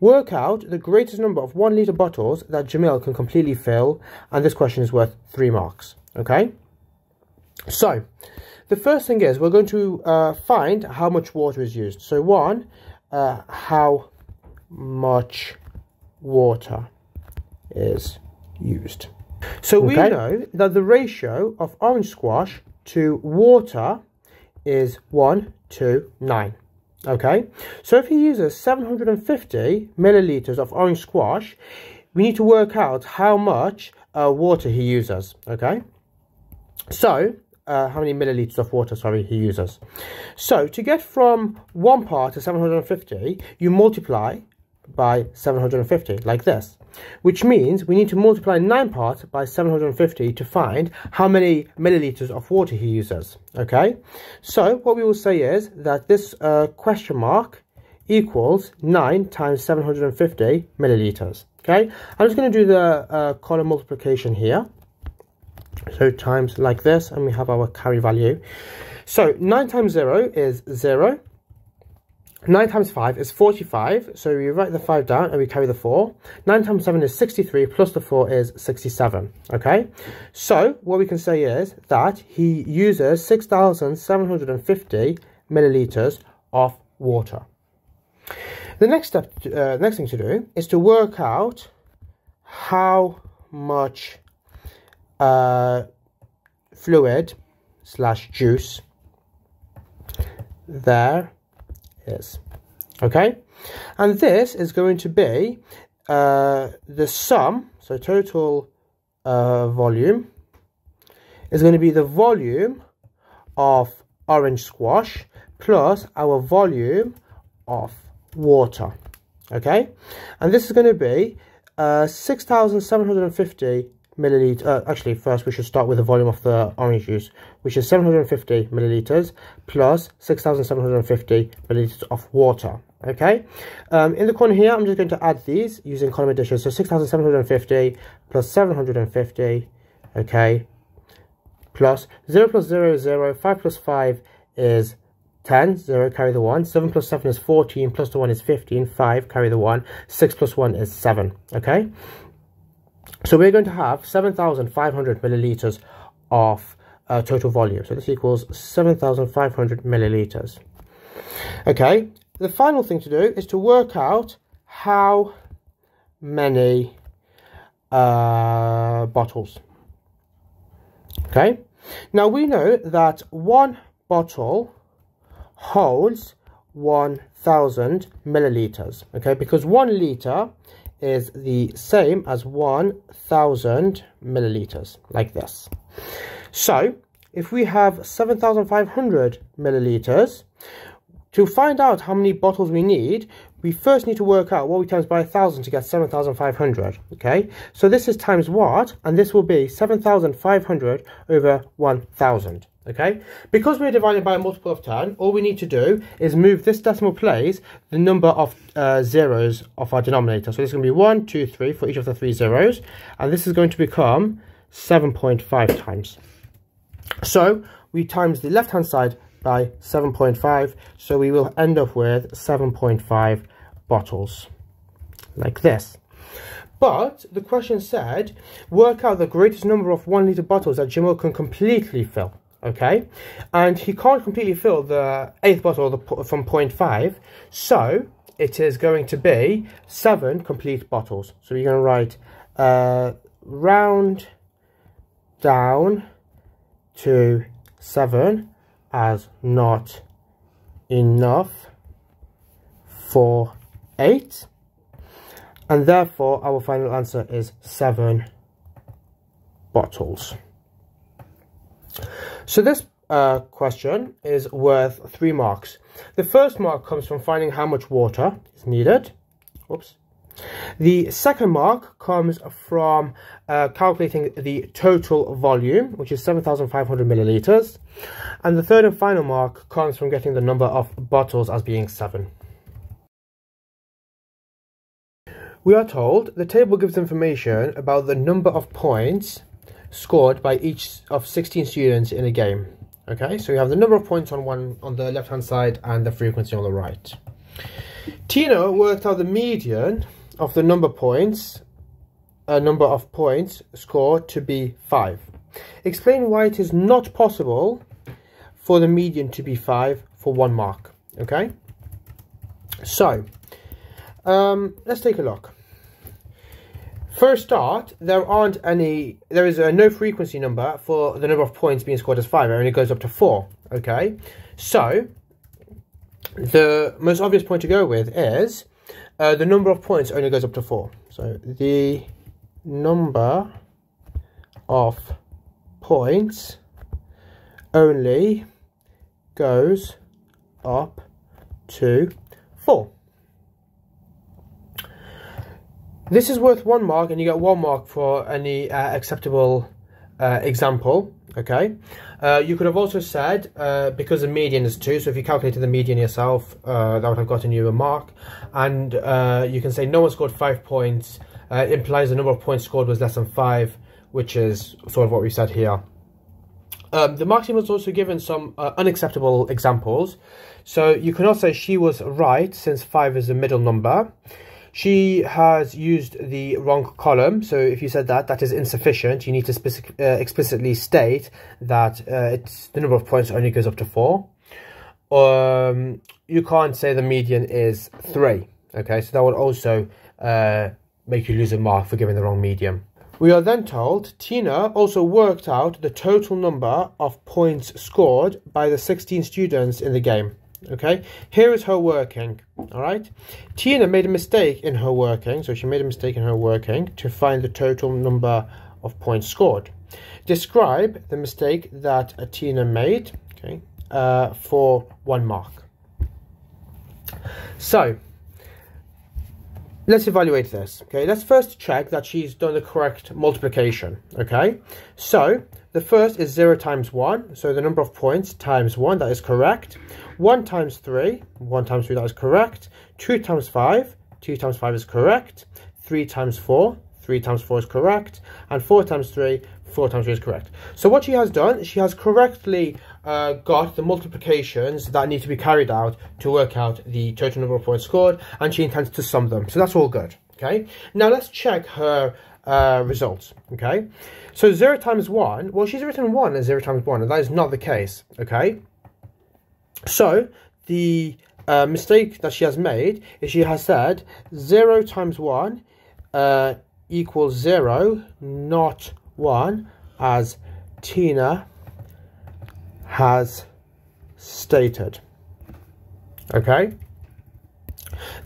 Work out the greatest number of one liter bottles that Jamil can completely fill, and this question is worth three marks. Okay? So, the first thing is we're going to uh, find how much water is used. So, one, uh, how much water is used. So okay. we know that the ratio of orange squash to water is 1 to 9. Okay, so if he uses 750 milliliters of orange squash, we need to work out how much uh, water he uses. Okay, so uh, how many milliliters of water, sorry, he uses. So to get from one part to 750, you multiply by 750, like this. Which means we need to multiply 9 parts by 750 to find how many milliliters of water he uses. Okay, so what we will say is that this uh, question mark equals 9 times 750 milliliters. Okay, I'm just going to do the uh, column multiplication here. So times like this, and we have our carry value. So 9 times 0 is 0. 9 times 5 is 45, so we write the 5 down and we carry the 4. 9 times 7 is 63, plus the 4 is 67, okay? So, what we can say is that he uses 6,750 milliliters of water. The next step, uh, next thing to do is to work out how much uh, fluid slash juice there is. Okay, and this is going to be uh, the sum, so total uh, volume is going to be the volume of orange squash plus our volume of water. Okay, and this is going to be uh, 6,750 milliliters. Uh, actually, first we should start with the volume of the orange juice, which is 750 milliliters plus 6,750 milliliters of water. Okay, um, in the corner here, I'm just going to add these using column addition. So 6,750 plus 750, okay, plus 0 plus 0 is 0, 5 plus 5 is 10, 0, carry the 1, 7 plus 7 is 14, plus the 1 is 15, 5, carry the 1, 6 plus 1 is 7, okay? So we're going to have 7,500 milliliters of uh, total volume. So this equals 7,500 milliliters. Okay, the final thing to do is to work out how many uh, bottles. Okay, now we know that one bottle holds 1000 milliliters. Okay, because one liter is the same as 1000 milliliters, like this. So, if we have 7500 milliliters, to find out how many bottles we need, we first need to work out what we times by 1,000 to get 7,500, okay? So this is times what? And this will be 7,500 over 1,000, okay? Because we're dividing by a multiple of 10, all we need to do is move this decimal place the number of uh, zeros of our denominator. So this is going to be 1, 2, 3 for each of the three zeros. And this is going to become 7.5 times. So we times the left-hand side by 7.5 so we will end up with 7.5 bottles like this. But the question said work out the greatest number of one litre bottles that Jamal can completely fill okay? And he can't completely fill the eighth bottle from 0.5 so it is going to be seven complete bottles. So you're going to write uh, round down to seven as not enough for 8 and therefore our final answer is 7 bottles. So this uh, question is worth 3 marks. The first mark comes from finding how much water is needed. Oops. The second mark comes from uh, calculating the total volume, which is 7,500 milliliters. And the third and final mark comes from getting the number of bottles as being 7. We are told the table gives information about the number of points scored by each of 16 students in a game. Okay, so we have the number of points on one on the left hand side and the frequency on the right. Tina worked out the median of the number points, a number of points scored to be 5. Explain why it is not possible for the median to be 5 for one mark. Okay? So, um, let's take a look. First start, there aren't any, there is a no frequency number for the number of points being scored as 5. It only goes up to 4. Okay? So, the most obvious point to go with is uh, the number of points only goes up to 4. So the number of points only goes up to 4. This is worth one mark and you get one mark for any uh, acceptable uh, example, okay? Uh, you could have also said, uh, because the median is 2, so if you calculated the median yourself, uh, that would have gotten you a mark. And uh, you can say no one scored 5 points, uh, implies the number of points scored was less than 5, which is sort of what we said here. Um, the marking was also given some uh, unacceptable examples. So you cannot say she was right, since 5 is the middle number. She has used the wrong column, so if you said that, that is insufficient. You need to uh, explicitly state that uh, it's the number of points only goes up to 4. Um, you can't say the median is 3, okay? So that would also uh, make you lose a mark for giving the wrong median. We are then told Tina also worked out the total number of points scored by the 16 students in the game okay? Here is her working all right? Tina made a mistake in her working so she made a mistake in her working to find the total number of points scored. Describe the mistake that tina made okay uh, for one mark. So let's evaluate this okay? Let's first check that she's done the correct multiplication okay? So the first is 0 times 1 so the number of points times 1 that is correct 1 times 3 1 times 3 that is correct 2 times 5 2 times 5 is correct 3 times 4 3 times 4 is correct and 4 times 3 4 times 3 is correct so what she has done she has correctly uh, got the multiplications that need to be carried out to work out the total number of points scored and she intends to sum them. So that's all good. Okay, now let's check her uh, results, okay? So 0 times 1, well, she's written 1 as 0 times 1, and that is not the case, okay? So, the uh, mistake that she has made is she has said 0 times 1 uh, equals 0, not 1, as Tina has stated. Okay?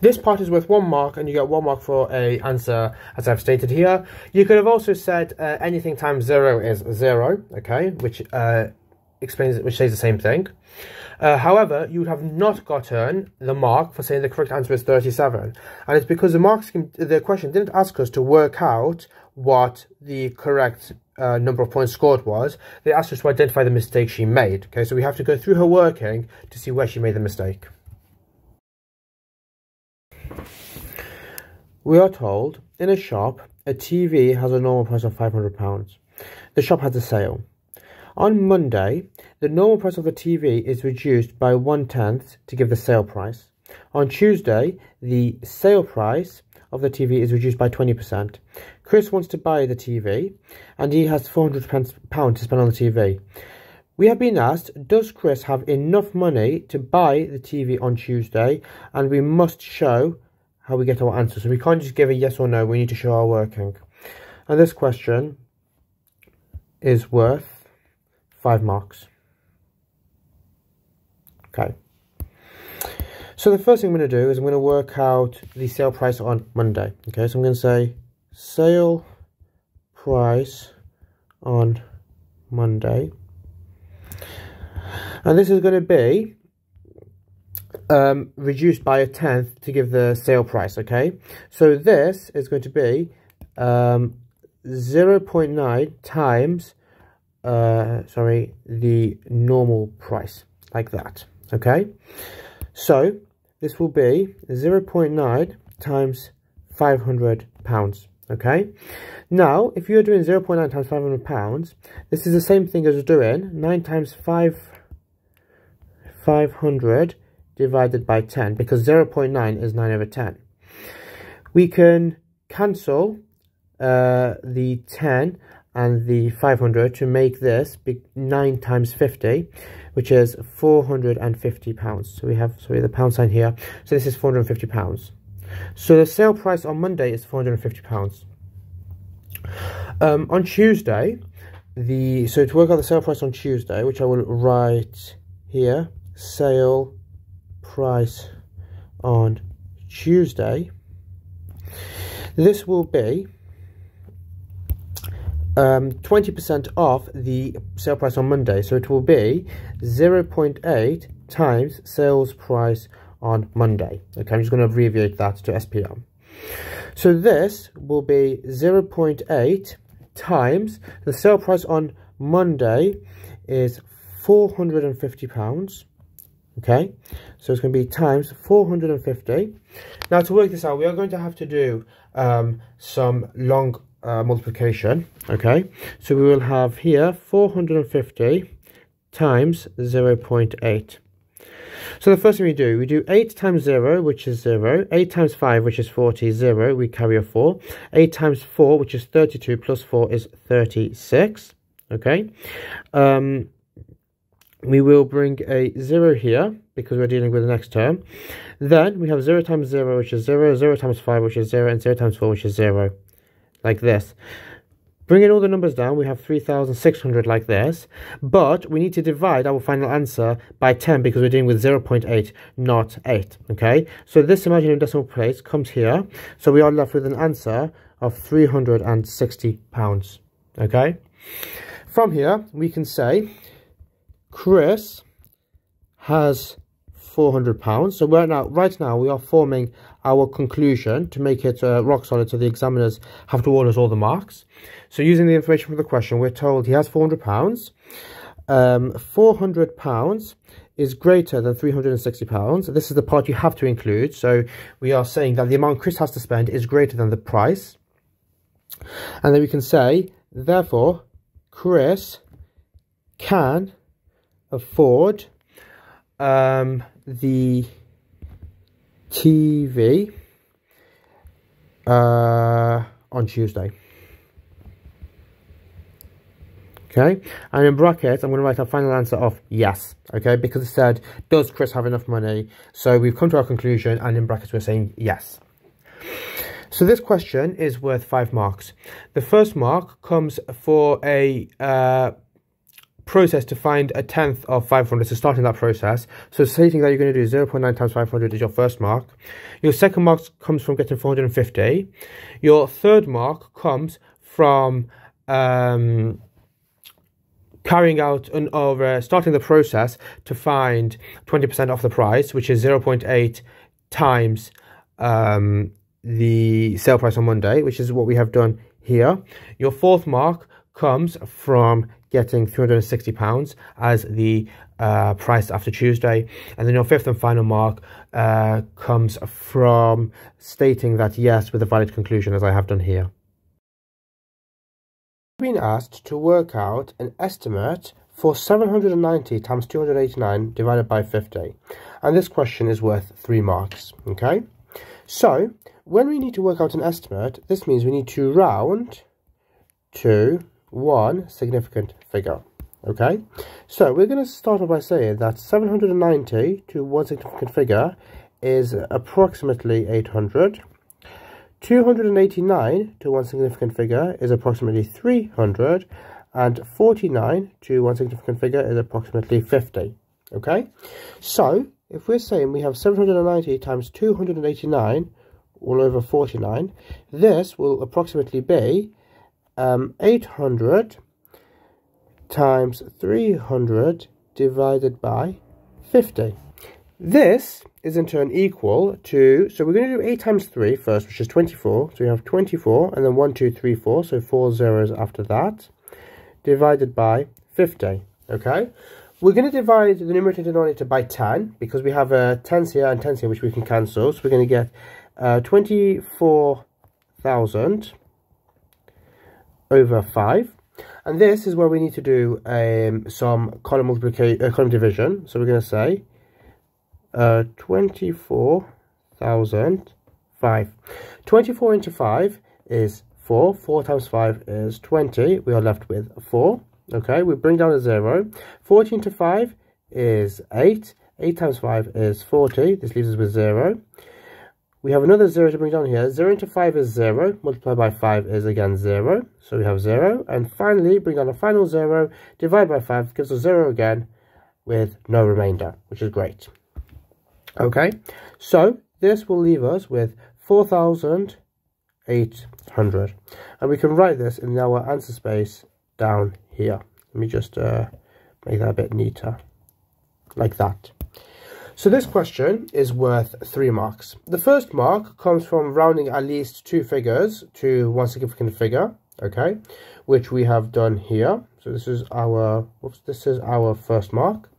This part is worth one mark and you get one mark for a answer as I've stated here. You could have also said uh, anything times zero is zero, okay, which uh, explains, which says the same thing. Uh, however, you have not gotten the mark for saying the correct answer is 37. And it's because the mark scheme, the question didn't ask us to work out what the correct uh, number of points scored was. They asked us to identify the mistake she made. Okay, so we have to go through her working to see where she made the mistake. We are told in a shop a TV has a normal price of £500. The shop has a sale. On Monday, the normal price of the TV is reduced by one tenth to give the sale price. On Tuesday, the sale price of the TV is reduced by 20%. Chris wants to buy the TV and he has £400 to spend on the TV. We have been asked, does Chris have enough money to buy the TV on Tuesday? And we must show how we get our answer. So we can't just give a yes or no, we need to show our working. And this question is worth five marks. Okay. So the first thing I'm going to do is I'm going to work out the sale price on Monday. Okay, so I'm going to say sale price on Monday. And this is going to be um, reduced by a tenth to give the sale price, okay? So this is going to be um, 0 0.9 times, uh, sorry, the normal price, like that, okay? So this will be 0 0.9 times 500 pounds, okay? Now, if you're doing 0 0.9 times 500 pounds, this is the same thing as doing 9 times 5, 500 divided by 10 because 0 0.9 is 9 over 10. We can cancel uh, the 10 and the 500 to make this be 9 times 50 which is 450 pounds. So we have sorry the pound sign here. So this is 450 pounds. So the sale price on monday is 450 pounds. Um, on tuesday the so to work out the sale price on tuesday which i will write here sale price on Tuesday, this will be 20% um, off the sale price on Monday. So it will be 0 0.8 times sales price on Monday. Okay, I'm just going to abbreviate that to SPM. So this will be 0 0.8 times the sale price on Monday is 450 pounds okay so it's going to be times 450 now to work this out we are going to have to do um, some long uh, multiplication okay so we will have here 450 times 0 0.8 so the first thing we do, we do 8 times 0, which is 0. 8 times 5, which is 40, 0. We carry a 4. 8 times 4, which is 32, plus 4 is 36. Okay. Um, we will bring a 0 here because we're dealing with the next term. Then we have 0 times 0, which is 0, 0 times 5, which is 0, and 0 times 4, which is 0, like this. Bringing all the numbers down, we have 3,600 like this, but we need to divide our final answer by 10 because we're dealing with 0 0.8, not 8, okay? So this imaginary decimal place comes here, so we are left with an answer of 360 pounds, okay? From here, we can say Chris has 400 pounds. So right now, right now we are forming our conclusion to make it uh, rock solid so the examiners have to award us all the marks. So using the information from the question, we're told he has 400 pounds. Um, 400 pounds is greater than 360 pounds. This is the part you have to include. So we are saying that the amount Chris has to spend is greater than the price. And then we can say, therefore, Chris can Afford um, the TV uh, on Tuesday. Okay, and in brackets, I'm going to write our final answer of yes, okay, because it said, does Chris have enough money? So we've come to our conclusion, and in brackets, we're saying yes. So this question is worth five marks. The first mark comes for a uh, process to find a tenth of 500, so starting that process. So stating that you're going to do 0 0.9 times 500 is your first mark. Your second mark comes from getting 450. Your third mark comes from... Um, carrying out an, or uh, starting the process to find 20% off the price, which is 0.8 times um, the sale price on Monday, which is what we have done here. Your fourth mark comes from getting £360 as the uh, price after Tuesday. And then your fifth and final mark uh, comes from stating that yes with a valid conclusion as I have done here We've been asked to work out an estimate for 790 times 289 divided by 50. And this question is worth 3 marks, okay? So, when we need to work out an estimate, this means we need to round to one significant figure, okay? So, we're going to start off by saying that 790 to one significant figure is approximately 800. 289 to one significant figure is approximately 300 and 49 to one significant figure is approximately 50 okay so if we're saying we have 790 times 289 all over 49 this will approximately be um, 800 times 300 divided by 50 this is in turn equal to, so we're going to do 8 times 3 first, which is 24. So we have 24, and then 1, 2, 3, 4, so 4 zeros after that, divided by 50, okay? We're going to divide the numerator and denominator by 10, because we have a 10s here and 10s here, which we can cancel. So we're going to get uh, 24,000 over 5. And this is where we need to do um, some column multiplication, uh, column division. So we're going to say uh, 24,005. 24 into 5 is 4. 4 times 5 is 20. We are left with 4. Okay, we bring down a 0. 14 to 5 is 8. 8 times 5 is 40. This leaves us with 0. We have another 0 to bring down here. 0 into 5 is 0. Multiplied by 5 is again 0. So we have 0. And finally, bring down a final 0. Divide by 5 gives us 0 again with no remainder, which is great. Okay, so this will leave us with 4,800. And we can write this in our answer space down here. Let me just uh, make that a bit neater, like that. So this question is worth three marks. The first mark comes from rounding at least two figures to one significant figure, okay, which we have done here. So this is our, whoops, this is our first mark.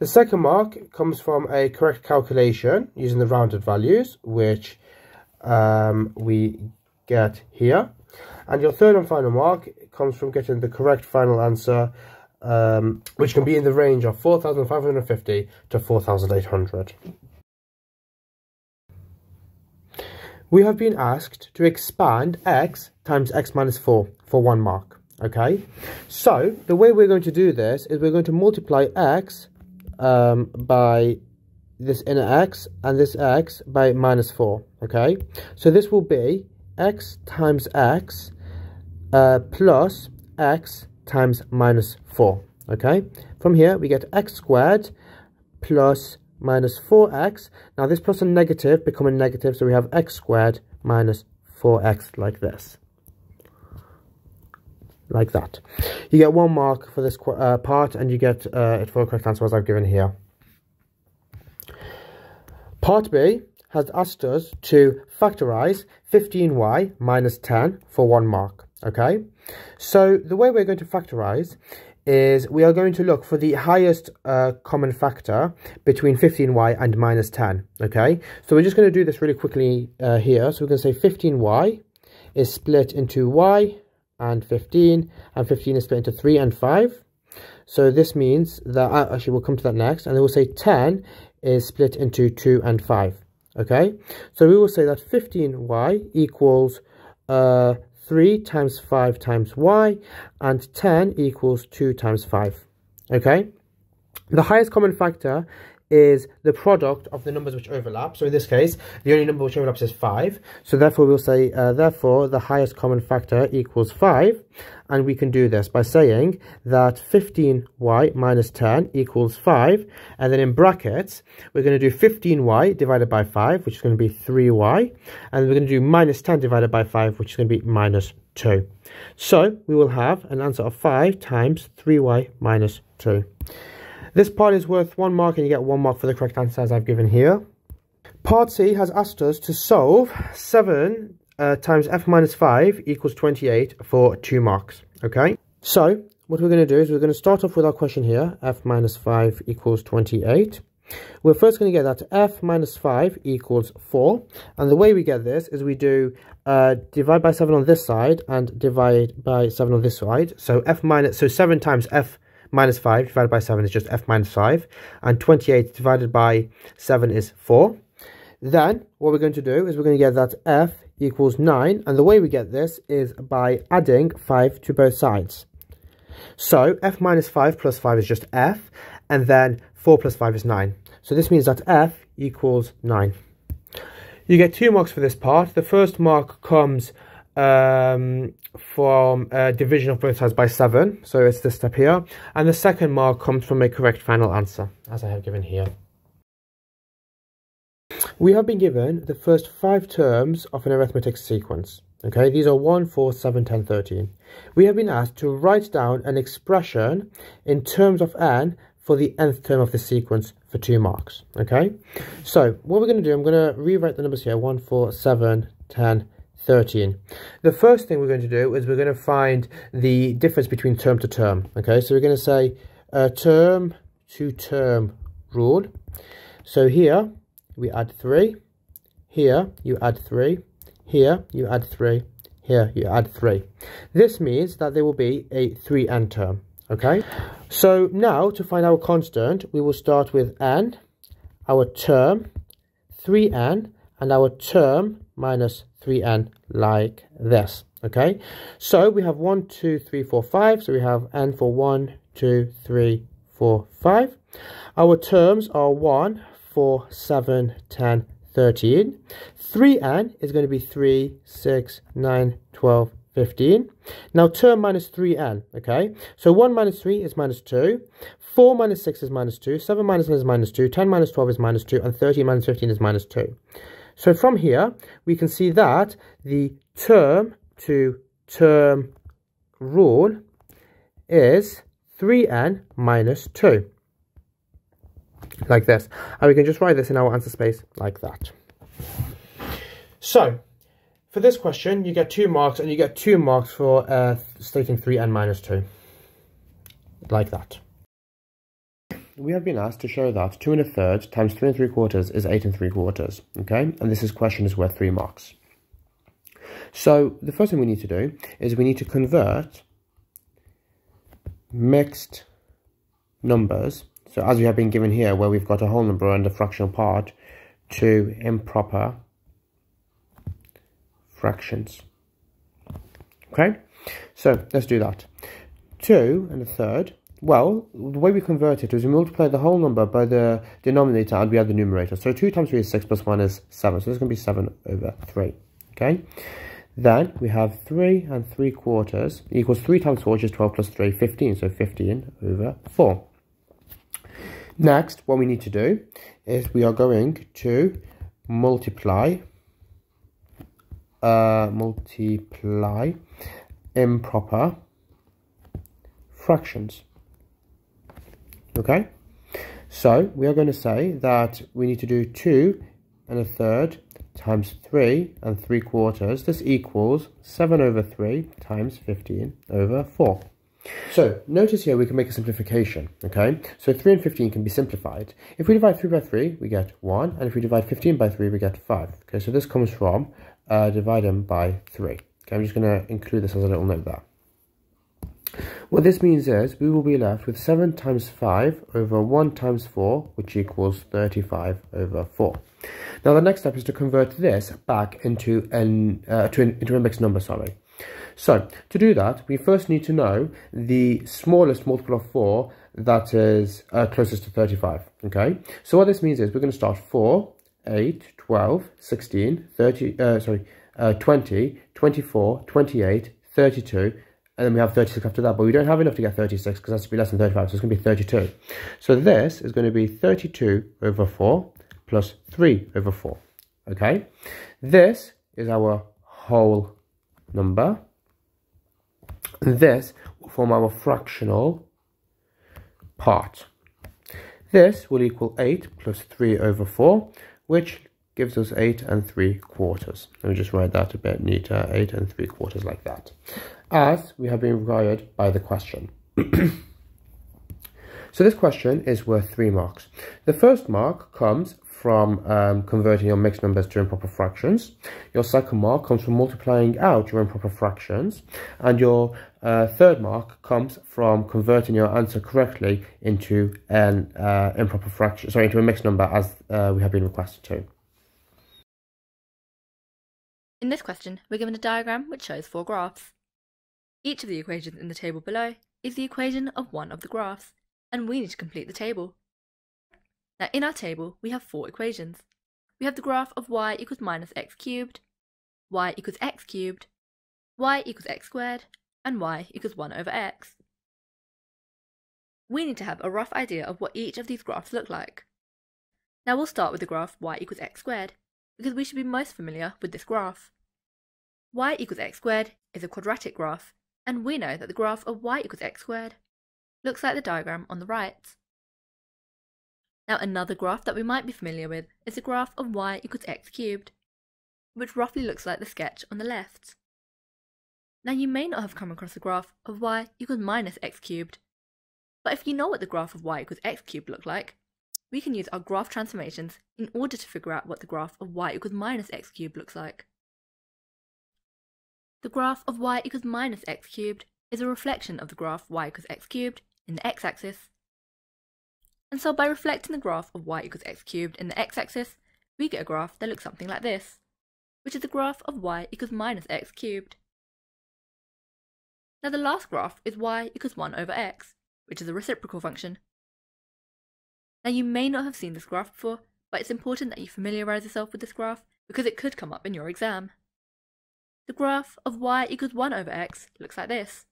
The second mark comes from a correct calculation using the rounded values, which um, we get here. And your third and final mark comes from getting the correct final answer, um, which can be in the range of 4,550 to 4,800. We have been asked to expand x times x minus 4 for one mark. Okay, so the way we're going to do this is we're going to multiply x um, by this inner x and this x by minus 4, okay? So this will be x times x uh, plus x times minus 4, okay? From here, we get x squared plus minus 4x. Now, this plus a negative become a negative, so we have x squared minus 4x like this like that. You get one mark for this uh, part and you get uh, it for the correct answer as I've given here. Part B has asked us to factorize 15y minus 10 for one mark, okay? So the way we're going to factorize is we are going to look for the highest uh, common factor between 15y and minus 10, okay? So we're just going to do this really quickly uh, here. So we're going to say 15y is split into y and 15 and 15 is split into 3 and 5 so this means that uh, actually we'll come to that next and then we'll say 10 is split into 2 and 5 okay so we will say that 15y equals uh 3 times 5 times y, and 10 equals 2 times 5. Okay? The highest common factor is the product of the numbers which overlap. So in this case, the only number which overlaps is 5. So therefore, we'll say, uh, therefore, the highest common factor equals 5. And we can do this by saying that 15y minus 10 equals 5. And then in brackets, we're going to do 15y divided by 5, which is going to be 3y. And we're going to do minus 10 divided by 5, which is going to be minus 2. So we will have an answer of 5 times 3y minus 2. This part is worth one mark and you get one mark for the correct answer as I've given here. Part C has asked us to solve 7 uh, times f minus 5 equals 28 for 2 marks. Okay, so what we're going to do is we're going to start off with our question here, f minus 5 equals 28. We're first going to get that f minus 5 equals 4. And the way we get this is we do uh, divide by 7 on this side and divide by 7 on this side. So f minus, so 7 times f minus 5 divided by 7 is just f minus 5. And 28 divided by 7 is 4. Then what we're going to do is we're going to get that f equals 9. And the way we get this is by adding 5 to both sides. So f minus 5 plus 5 is just f. And then 4 plus 5 is 9. So this means that f equals 9. You get two marks for this part. The first mark comes um, from a division of both sides by 7. So it's this step here. And the second mark comes from a correct final answer, as I have given here. We have been given the first five terms of an arithmetic sequence. Okay, these are 1, 4, 7, 10, 13. We have been asked to write down an expression in terms of n for the nth term of the sequence for two marks. Okay, so what we're going to do, I'm going to rewrite the numbers here, 1, 4, 7, 10, 13. The first thing we're going to do is we're going to find the difference between term to term. Okay, so we're going to say uh, term to term rule. So here we add 3, here you add 3, here you add 3, here you add 3. This means that there will be a 3n term. Okay, so now to find our constant, we will start with n, our term, 3n, and our term minus 3n like this. Okay, so we have 1, 2, 3, 4, 5. So we have n for 1, 2, 3, 4, 5. Our terms are 1, 4, 7, 10, 13. 3n is going to be 3, 6, 9, 12, 15. Now term minus 3n, okay? So 1 minus 3 is minus 2. 4 minus 6 is minus 2. 7 minus 9 is minus 2. 10 minus 12 is minus 2. And 13 minus 15 is minus 2. So from here, we can see that the term to term rule is 3n minus 2. Like this. And we can just write this in our answer space like that. So, for this question, you get two marks, and you get two marks for uh, stating 3n minus 2. Like that we have been asked to show that 2 and a third times 3 and 3 quarters is 8 and 3 quarters, okay? And this is question is worth 3 marks. So the first thing we need to do is we need to convert mixed numbers, so as we have been given here, where we've got a whole number and a fractional part, to improper fractions. Okay, so let's do that. 2 and a third well, the way we convert it is we multiply the whole number by the denominator and we add the numerator. So 2 times 3 is 6 plus 1 is 7. So it's going to be 7 over 3. Okay. Then we have 3 and 3 quarters equals 3 times 4, which is 12 plus 3, 15. So 15 over 4. Next, what we need to do is we are going to multiply, uh, multiply improper fractions. Okay, so we are going to say that we need to do 2 and a third times 3 and 3 quarters. This equals 7 over 3 times 15 over 4. So, notice here we can make a simplification, okay? So 3 and 15 can be simplified. If we divide 3 by 3, we get 1, and if we divide 15 by 3, we get 5. Okay, so this comes from uh, dividing by 3. Okay, I'm just going to include this as a little note there. What this means is we will be left with 7 times 5 over 1 times 4, which equals 35 over 4. Now the next step is to convert this back into, an, uh, to an, into a mixed number, sorry. So, to do that, we first need to know the smallest multiple of 4 that is uh, closest to 35, okay? So what this means is we're going to start 4, 8, 12, 16, 30, uh, sorry, uh, 20, 24, 28, 32, and then we have 36 after that, but we don't have enough to get 36 because that's to be less than 35, so it's going to be 32. So this is going to be 32 over 4 plus 3 over 4, okay? This is our whole number. This will form our fractional part. This will equal 8 plus 3 over 4, which gives us 8 and 3 quarters. Let me just write that a bit neater, 8 and 3 quarters like that, as we have been required by the question. so this question is worth 3 marks. The first mark comes from um, converting your mixed numbers to improper fractions. Your second mark comes from multiplying out your improper fractions. And your uh, third mark comes from converting your answer correctly into an uh, improper fraction, sorry, into a mixed number as uh, we have been requested to. In this question, we're given a diagram which shows four graphs. Each of the equations in the table below is the equation of one of the graphs, and we need to complete the table. Now in our table, we have four equations. We have the graph of y equals minus x cubed, y equals x cubed, y equals x squared, and y equals 1 over x. We need to have a rough idea of what each of these graphs look like. Now we'll start with the graph y equals x squared, because we should be most familiar with this graph. y equals x squared is a quadratic graph, and we know that the graph of y equals x squared looks like the diagram on the right. Now another graph that we might be familiar with is the graph of y equals x cubed, which roughly looks like the sketch on the left. Now you may not have come across the graph of y equals minus x cubed, but if you know what the graph of y equals x cubed look like, we can use our graph transformations in order to figure out what the graph of y equals minus x cubed looks like. The graph of y equals minus x cubed is a reflection of the graph y equals x cubed in the x-axis and so by reflecting the graph of y equals x cubed in the x-axis, we get a graph that looks something like this, which is the graph of y equals minus x cubed. Now the last graph is y equals 1 over x, which is a reciprocal function. Now you may not have seen this graph before, but it's important that you familiarise yourself with this graph because it could come up in your exam. The graph of y equals 1 over x looks like this.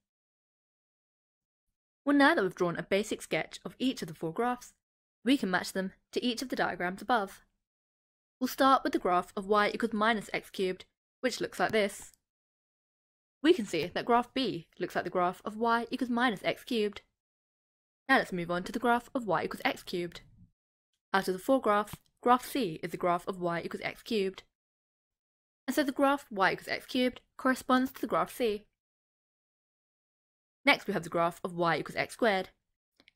Well, now that we've drawn a basic sketch of each of the four graphs, we can match them to each of the diagrams above. We'll start with the graph of y equals minus x cubed, which looks like this. We can see that graph B looks like the graph of y equals minus x cubed. Now let's move on to the graph of y equals x cubed. Out of the four graphs, graph C is the graph of y equals x cubed. And so the graph y equals x cubed corresponds to the graph C. Next we have the graph of y equals x squared,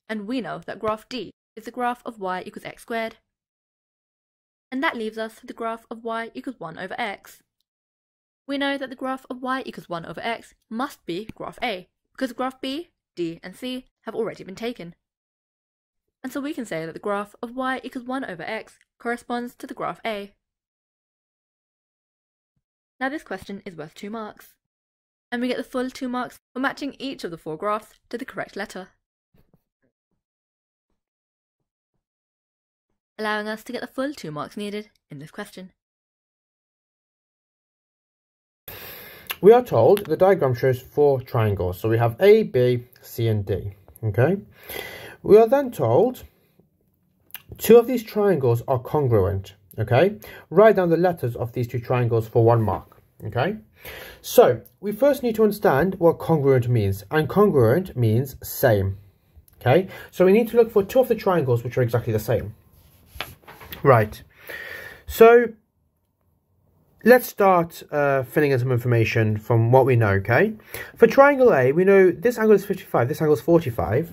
and we know that graph D is the graph of y equals x squared. And that leaves us with the graph of y equals 1 over x. We know that the graph of y equals 1 over x must be graph A, because graph B, D, and C have already been taken. And so we can say that the graph of y equals 1 over x corresponds to the graph A. Now this question is worth 2 marks and we get the full 2 marks for matching each of the four graphs to the correct letter. Allowing us to get the full 2 marks needed in this question. We are told the diagram shows four triangles. So we have A, B, C and D. Okay. We are then told two of these triangles are congruent. Okay. Write down the letters of these two triangles for one mark. Okay. So, we first need to understand what congruent means. And congruent means same. Okay, so we need to look for two of the triangles which are exactly the same. Right, so let's start uh, filling in some information from what we know, okay? For triangle A, we know this angle is 55, this angle is 45.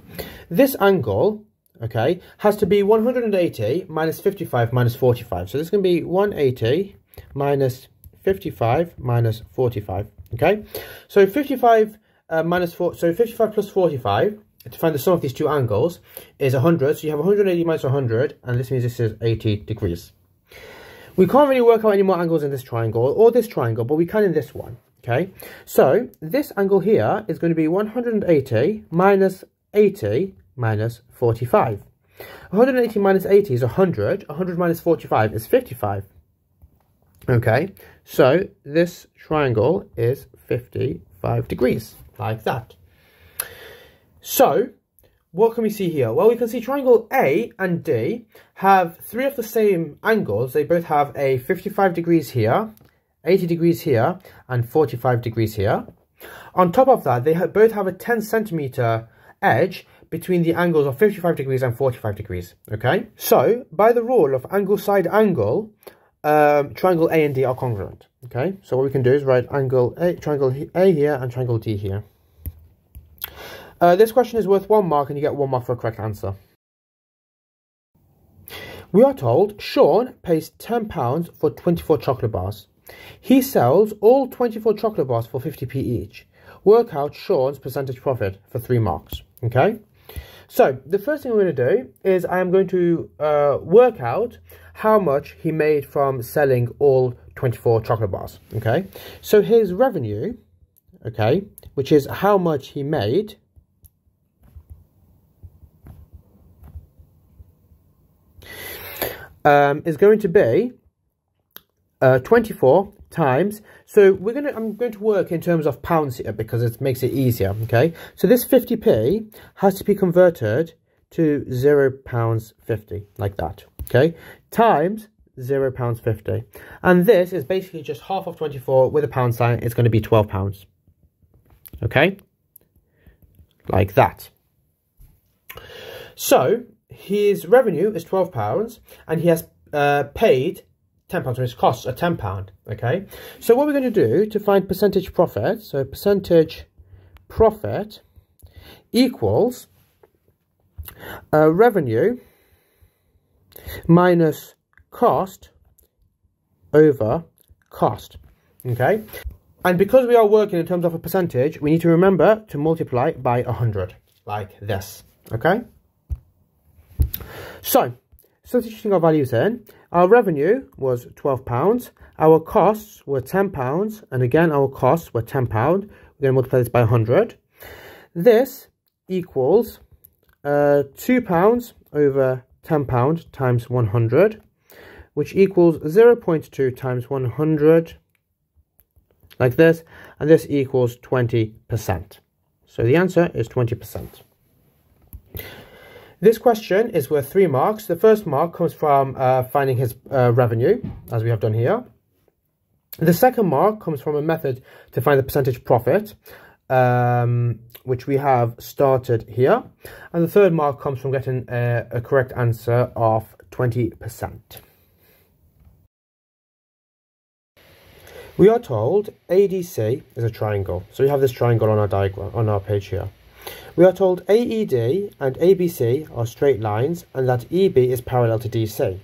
This angle, okay, has to be 180 minus 55 minus 45. So this is going to be 180 minus 55 minus 45 okay so 55 uh, minus 4 so 55 plus 45 to find the sum of these two angles is 100 so you have 180 minus 100 and this means this is 80 degrees we can't really work out any more angles in this triangle or this triangle but we can in this one Okay, so this angle here is going to be 180 minus 80 minus 45. 180 minus 80 is 100. 100 minus 45 is 55. Okay, so this triangle is 55 degrees, like that. So, what can we see here? Well, we can see triangle A and D have three of the same angles. They both have a 55 degrees here, 80 degrees here, and 45 degrees here. On top of that, they both have a 10 centimeter edge between the angles of 55 degrees and 45 degrees, okay? So, by the rule of angle side angle, um, triangle A and D are congruent, okay? So what we can do is write angle A, triangle A here and triangle D here. Uh, this question is worth one mark and you get one mark for a correct answer. We are told Sean pays £10 for 24 chocolate bars. He sells all 24 chocolate bars for 50p each. Work out Sean's percentage profit for three marks, okay? So the first thing I'm going to do is I am going to uh, work out how much he made from selling all 24 chocolate bars, okay? So his revenue, okay, which is how much he made, um, is going to be uh, 24 times. So we're going to, I'm going to work in terms of pounds here because it makes it easier. Okay. So this 50p has to be converted to zero pounds 50 like that. Okay. Times zero pounds 50. And this is basically just half of 24 with a pound sign. It's going to be 12 pounds. Okay. Like that. So his revenue is 12 pounds and he has uh, paid £10 for his costs are £10, okay? So what we're going to do to find percentage profit, so percentage profit equals uh, revenue minus cost over cost, okay? And because we are working in terms of a percentage, we need to remember to multiply by 100, like this, okay? So, substituting our values in, our revenue was £12, our costs were £10, and again our costs were £10. We're going to multiply this by 100. This equals uh, £2 over £10 times 100, which equals 0 0.2 times 100, like this, and this equals 20%. So the answer is 20%. This question is worth three marks. The first mark comes from uh, finding his uh, revenue, as we have done here. The second mark comes from a method to find the percentage profit, um, which we have started here. And the third mark comes from getting a, a correct answer of 20%. We are told ADC is a triangle. So we have this triangle on our diagram, on our page here. We are told AED and ABC are straight lines and that EB is parallel to DC.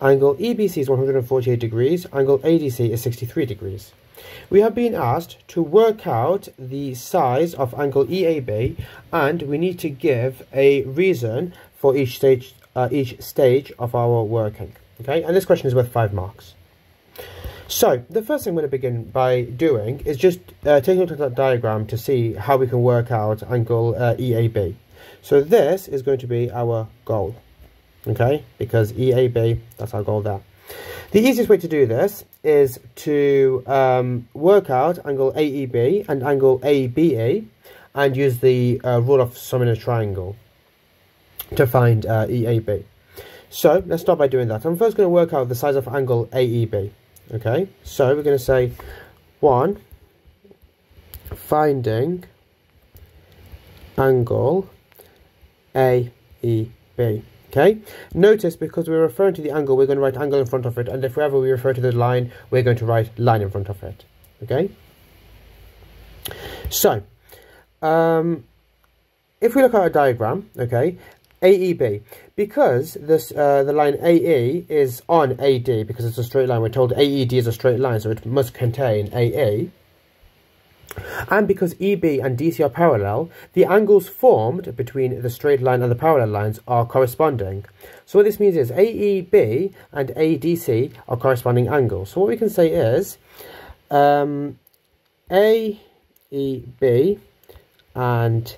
Angle EBC is 148 degrees, angle ADC is 63 degrees. We have been asked to work out the size of angle EAB and we need to give a reason for each stage, uh, each stage of our working. Okay, and this question is worth 5 marks. So, the first thing I'm going to begin by doing is just uh, taking a look at that diagram to see how we can work out angle uh, EAB. So this is going to be our goal, okay, because EAB, that's our goal there. The easiest way to do this is to um, work out angle AEB and angle ABA and use the uh, rule of sum in a triangle to find uh, EAB. So let's start by doing that. I'm first going to work out the size of angle AEB. Okay, so we're going to say 1, finding angle AEB. Okay, notice because we're referring to the angle, we're going to write angle in front of it, and if ever we refer to the line, we're going to write line in front of it. Okay, so um, if we look at a diagram, okay, AEB. Because this uh, the line AE is on AD, because it's a straight line, we're told AED is a straight line, so it must contain AA. And because EB and DC are parallel, the angles formed between the straight line and the parallel lines are corresponding. So what this means is AEB and ADC are corresponding angles. So what we can say is, um, AEB and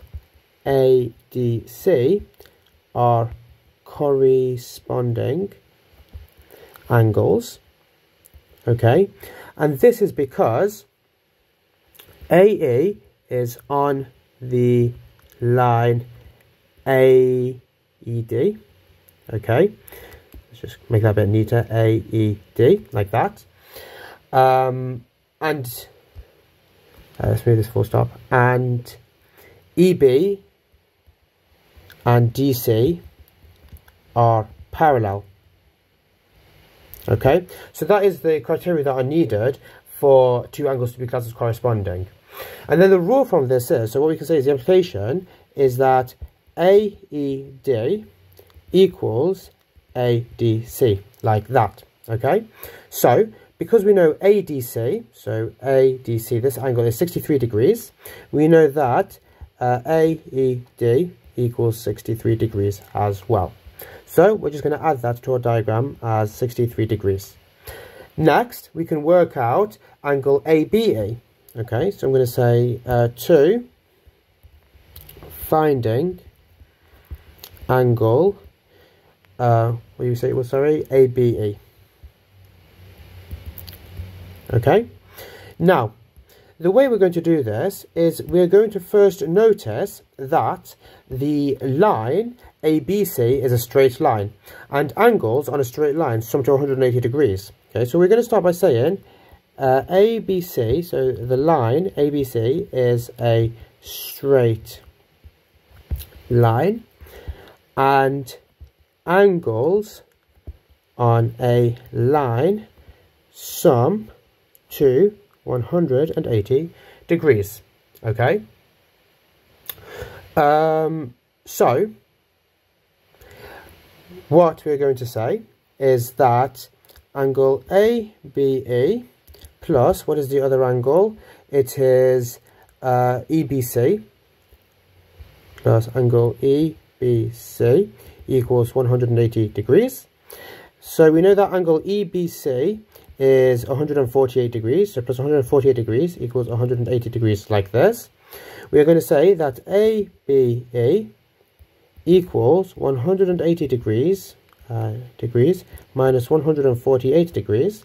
ADC are corresponding angles. Okay, and this is because AE is on the line AED. Okay, let's just make that a bit neater. AED, like that. Um, and uh, let's move this full stop. And EB and DC are parallel. Okay, so that is the criteria that are needed for two angles to be classed as corresponding. And then the rule from this is, so what we can say is the implication is that AED equals ADC, like that, okay? So, because we know ADC, so ADC, this angle is 63 degrees, we know that uh, AED equals 63 degrees as well. So we're just going to add that to our diagram as 63 degrees. Next, we can work out angle ABE. Okay, so I'm going to say uh, 2, finding angle, uh, what do you say was, sorry, ABE. Okay, now, the way we're going to do this is we're going to first notice that the line ABC is a straight line and angles on a straight line sum to 180 degrees. Okay, so we're going to start by saying uh, ABC, so the line ABC is a straight line. And angles on a line sum to 180 degrees okay? Um, so what we're going to say is that angle ABE plus, what is the other angle? It is uh, EBC plus angle EBC equals 180 degrees. So we know that angle EBC is 148 degrees, so plus 148 degrees equals 180 degrees like this. We are going to say that ABE equals 180 degrees uh, degrees minus 148 degrees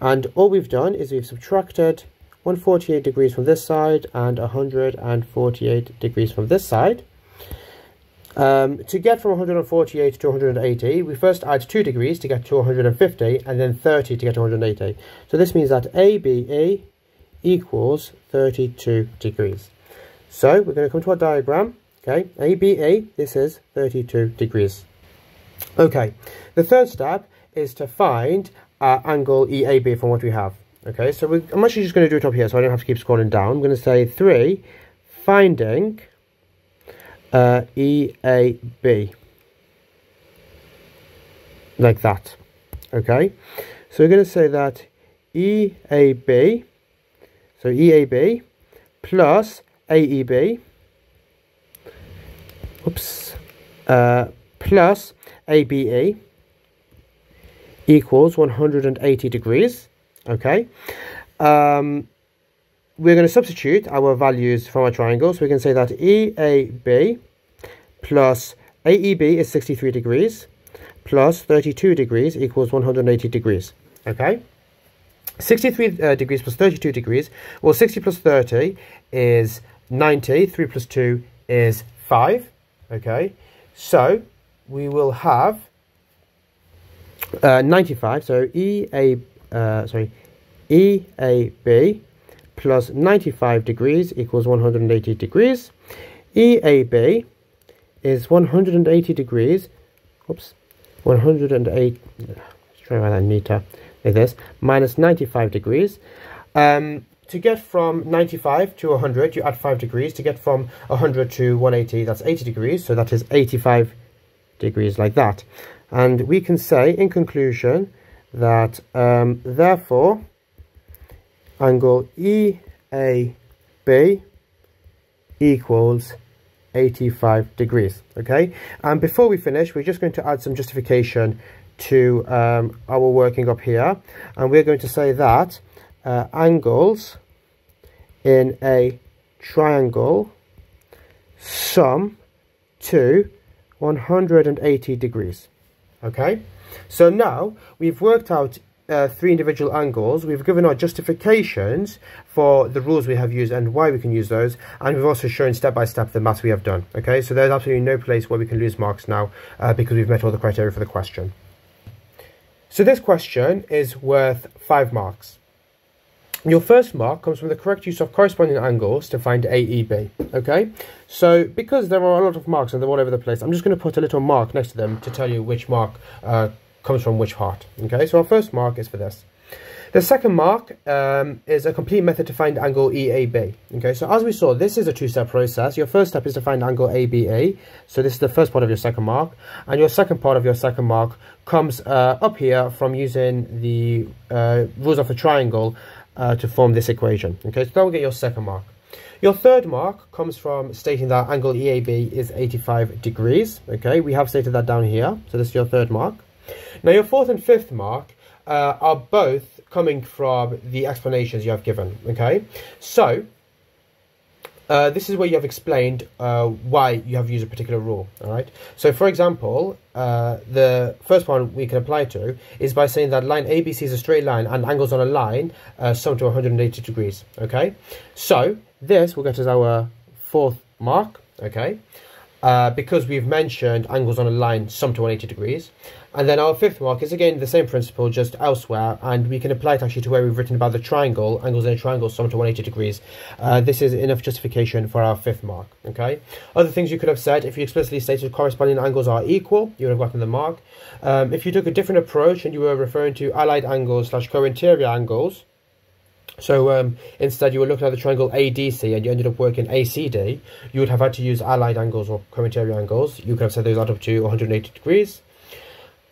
and all we've done is we've subtracted 148 degrees from this side and 148 degrees from this side. Um, to get from 148 to 180 we first add 2 degrees to get to 150 and then 30 to get to 180 so this means that ABE equals 32 degrees. So we're going to come to our diagram Okay, ABE, this is 32 degrees. Okay, the third step is to find uh, angle EAB from what we have. Okay, so we, I'm actually just going to do it up here so I don't have to keep scrolling down. I'm going to say 3, finding uh, EAB. Like that. Okay, so we're going to say that EAB, so EAB plus AEB oops, uh, plus ABE equals 180 degrees, okay? Um, we're going to substitute our values from our triangle, so we can say that EAB plus AEB is 63 degrees plus 32 degrees equals 180 degrees, okay? 63 uh, degrees plus 32 degrees, well 60 plus 30 is 90, 3 plus 2 is 5, okay so we will have uh, 95 so EA uh, sorry EAB plus 95 degrees equals 180 degrees EAB is 180 degrees oops 108 let's try that meter like this minus 95 degrees um, to get from 95 to 100, you add 5 degrees. To get from 100 to 180, that's 80 degrees. So that is 85 degrees like that. And we can say, in conclusion, that um, therefore, angle EAB equals 85 degrees. Okay, and before we finish, we're just going to add some justification to um, our working up here. And we're going to say that uh, angles in a triangle sum to 180 degrees. Okay, so now we've worked out uh, three individual angles. We've given our justifications for the rules we have used and why we can use those. And we've also shown step by step the maths we have done. Okay, so there's absolutely no place where we can lose marks now uh, because we've met all the criteria for the question. So this question is worth five marks. Your first mark comes from the correct use of corresponding angles to find AEB, okay? So, because there are a lot of marks and they're all over the place, I'm just going to put a little mark next to them to tell you which mark uh, comes from which part, okay? So our first mark is for this. The second mark um, is a complete method to find angle EAB. Okay, so as we saw, this is a two-step process. Your first step is to find angle ABA. So this is the first part of your second mark. And your second part of your second mark comes uh, up here from using the uh, rules of a triangle uh, to form this equation. Okay, so that will get your second mark. Your third mark comes from stating that angle EAB is 85 degrees. Okay, we have stated that down here. So this is your third mark. Now your fourth and fifth mark uh, are both coming from the explanations you have given. Okay, so uh, this is where you have explained uh, why you have used a particular rule. All right. So, for example, uh, the first one we can apply to is by saying that line ABC is a straight line and angles on a line uh, sum to 180 degrees. Okay. So this will get us our fourth mark. Okay. Uh, because we've mentioned angles on a line sum to 180 degrees. And then our fifth mark is again the same principle, just elsewhere, and we can apply it actually to where we've written about the triangle, angles in a triangle sum to 180 degrees. Uh, this is enough justification for our fifth mark, okay? Other things you could have said, if you explicitly stated corresponding angles are equal, you would have gotten the mark. Um, if you took a different approach and you were referring to allied angles slash co-interior angles, so um, instead you were looking at the triangle ADC and you ended up working ACD, you would have had to use allied angles or co-interior angles. You could have said those add up to 180 degrees.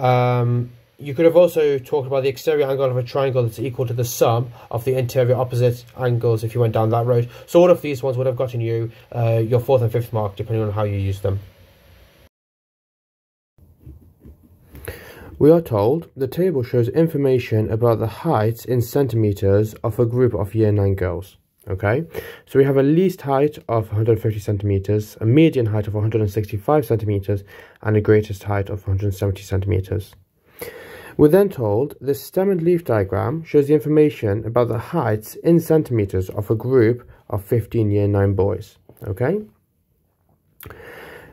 Um, you could have also talked about the exterior angle of a triangle that's equal to the sum of the interior opposite angles if you went down that road. So all of these ones would have gotten you uh, your fourth and fifth mark depending on how you use them. We are told the table shows information about the heights in centimeters of a group of year 9 girls. Okay, so we have a least height of 150 centimeters, a median height of 165 centimeters, and a greatest height of 170 centimeters. We're then told the stem and leaf diagram shows the information about the heights in centimeters of a group of 15 year 9 boys. Okay,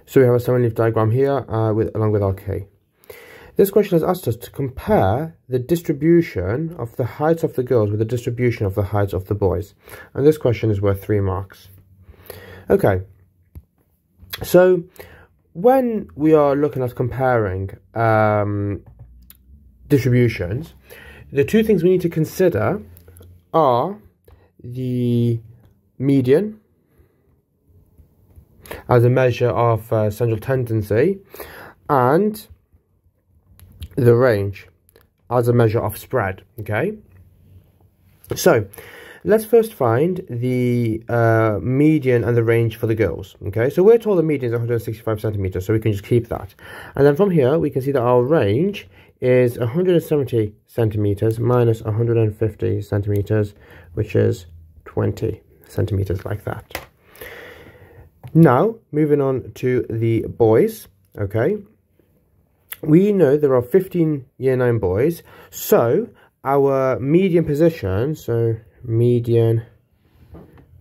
so we have a stem and leaf diagram here uh, with along with our K. This question has asked us to compare the distribution of the heights of the girls with the distribution of the heights of the boys. And this question is worth three marks. Okay, so when we are looking at comparing um, distributions, the two things we need to consider are the median as a measure of uh, central tendency and the range as a measure of spread, okay? So, let's first find the uh, median and the range for the girls, okay? So we're told the median is 165 centimeters, so we can just keep that. And then from here, we can see that our range is 170 centimeters minus 150 centimeters, which is 20 centimeters like that. Now, moving on to the boys, okay? We know there are 15 year 9 boys. So our median position so median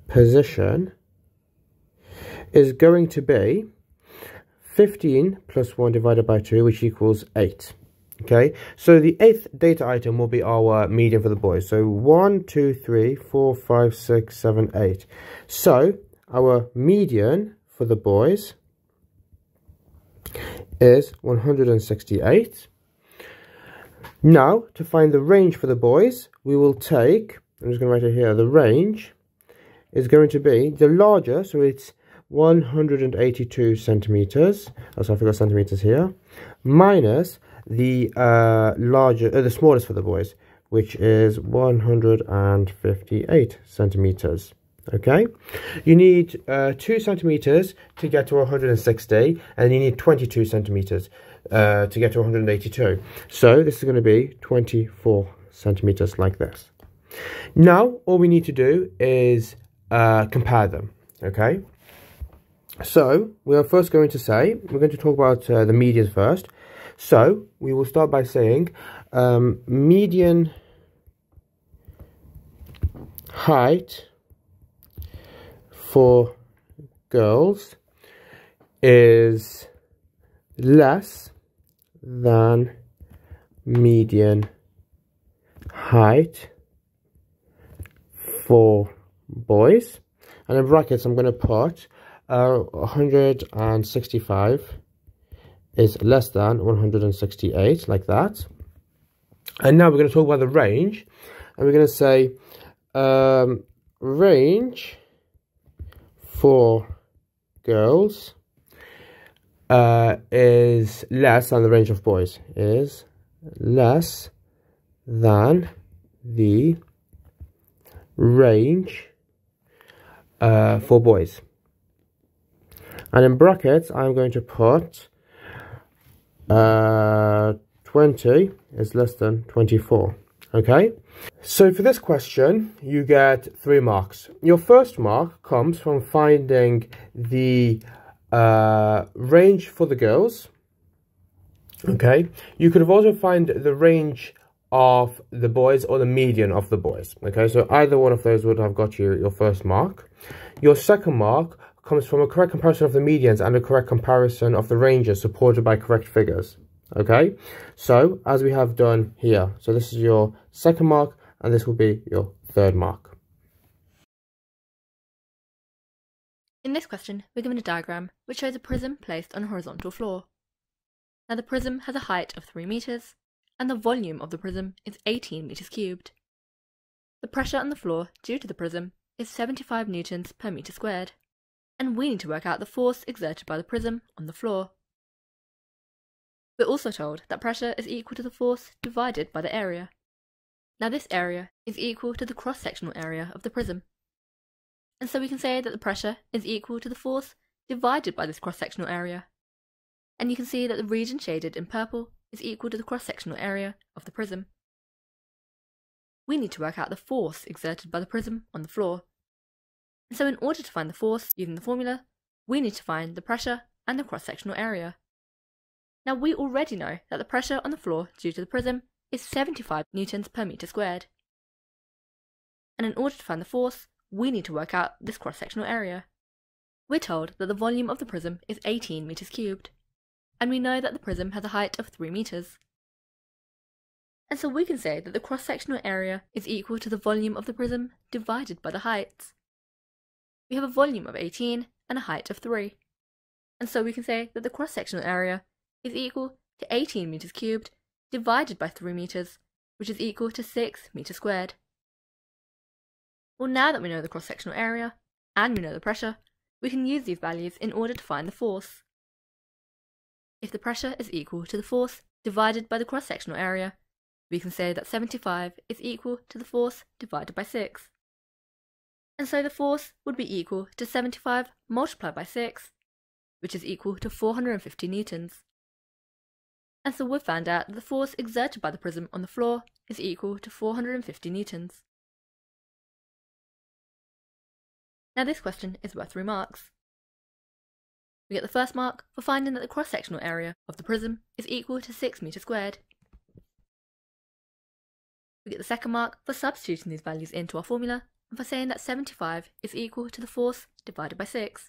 position is going to be 15 plus 1 divided by 2 which equals 8 okay? So the eighth data item will be our median for the boys. So 1 2 3 4 5 6 7 8 so our median for the boys is 168. Now, to find the range for the boys, we will take, I'm just going to write it here, the range is going to be the larger, so it's 182 centimeters, oh, sorry, I forgot centimeters here, minus the uh, larger, uh, the smallest for the boys, which is 158 centimeters okay you need uh, 2 centimeters to get to 160 and you need 22 centimeters uh, to get to 182 so this is going to be 24 centimeters like this now all we need to do is uh, compare them, okay? So, we are first going to say, we're going to talk about uh, the medians first. So, we will start by saying um, median height for girls is less than median height for boys. And in brackets I'm going to put uh, 165 is less than 168 like that. And now we're going to talk about the range. And we're going to say um, range for girls uh, is less than the range of boys is less than the range uh, for boys. And in brackets I'm going to put uh, 20 is less than 24 okay? So for this question you get three marks. Your first mark comes from finding the uh, range for the girls. Okay? You could have also find the range of the boys or the median of the boys. Okay? So either one of those would have got you your first mark. Your second mark comes from a correct comparison of the medians and a correct comparison of the ranges supported by correct figures okay? So as we have done here so this is your second mark and this will be your third mark. In this question we're given a diagram which shows a prism placed on a horizontal floor. Now the prism has a height of 3 meters and the volume of the prism is 18 meters cubed. The pressure on the floor due to the prism is 75 newtons per meter squared and we need to work out the force exerted by the prism on the floor we're also told that pressure is equal to the force divided by the area. Now this area is equal to the cross-sectional area of the prism. And so we can say that the pressure is equal to the force divided by this cross-sectional area. And you can see that the region shaded in purple is equal to the cross-sectional area of the prism. We need to work out the force exerted by the prism on the floor. And so in order to find the force using the formula, we need to find the pressure and the cross-sectional area. Now we already know that the pressure on the floor due to the prism is 75 newtons per meter squared. And in order to find the force, we need to work out this cross-sectional area. We're told that the volume of the prism is 18 meters cubed, and we know that the prism has a height of 3 meters. And so we can say that the cross-sectional area is equal to the volume of the prism divided by the height. We have a volume of 18 and a height of 3. And so we can say that the cross-sectional area is equal to 18 meters cubed divided by 3 meters, which is equal to 6 meters squared. Well, now that we know the cross-sectional area, and we know the pressure, we can use these values in order to find the force. If the pressure is equal to the force divided by the cross-sectional area, we can say that 75 is equal to the force divided by 6. And so the force would be equal to 75 multiplied by 6, which is equal to 450 newtons and so we've found out that the force exerted by the prism on the floor is equal to 450 newtons. Now this question is worth three marks. We get the first mark for finding that the cross-sectional area of the prism is equal to 6 meters squared. We get the second mark for substituting these values into our formula and for saying that 75 is equal to the force divided by 6.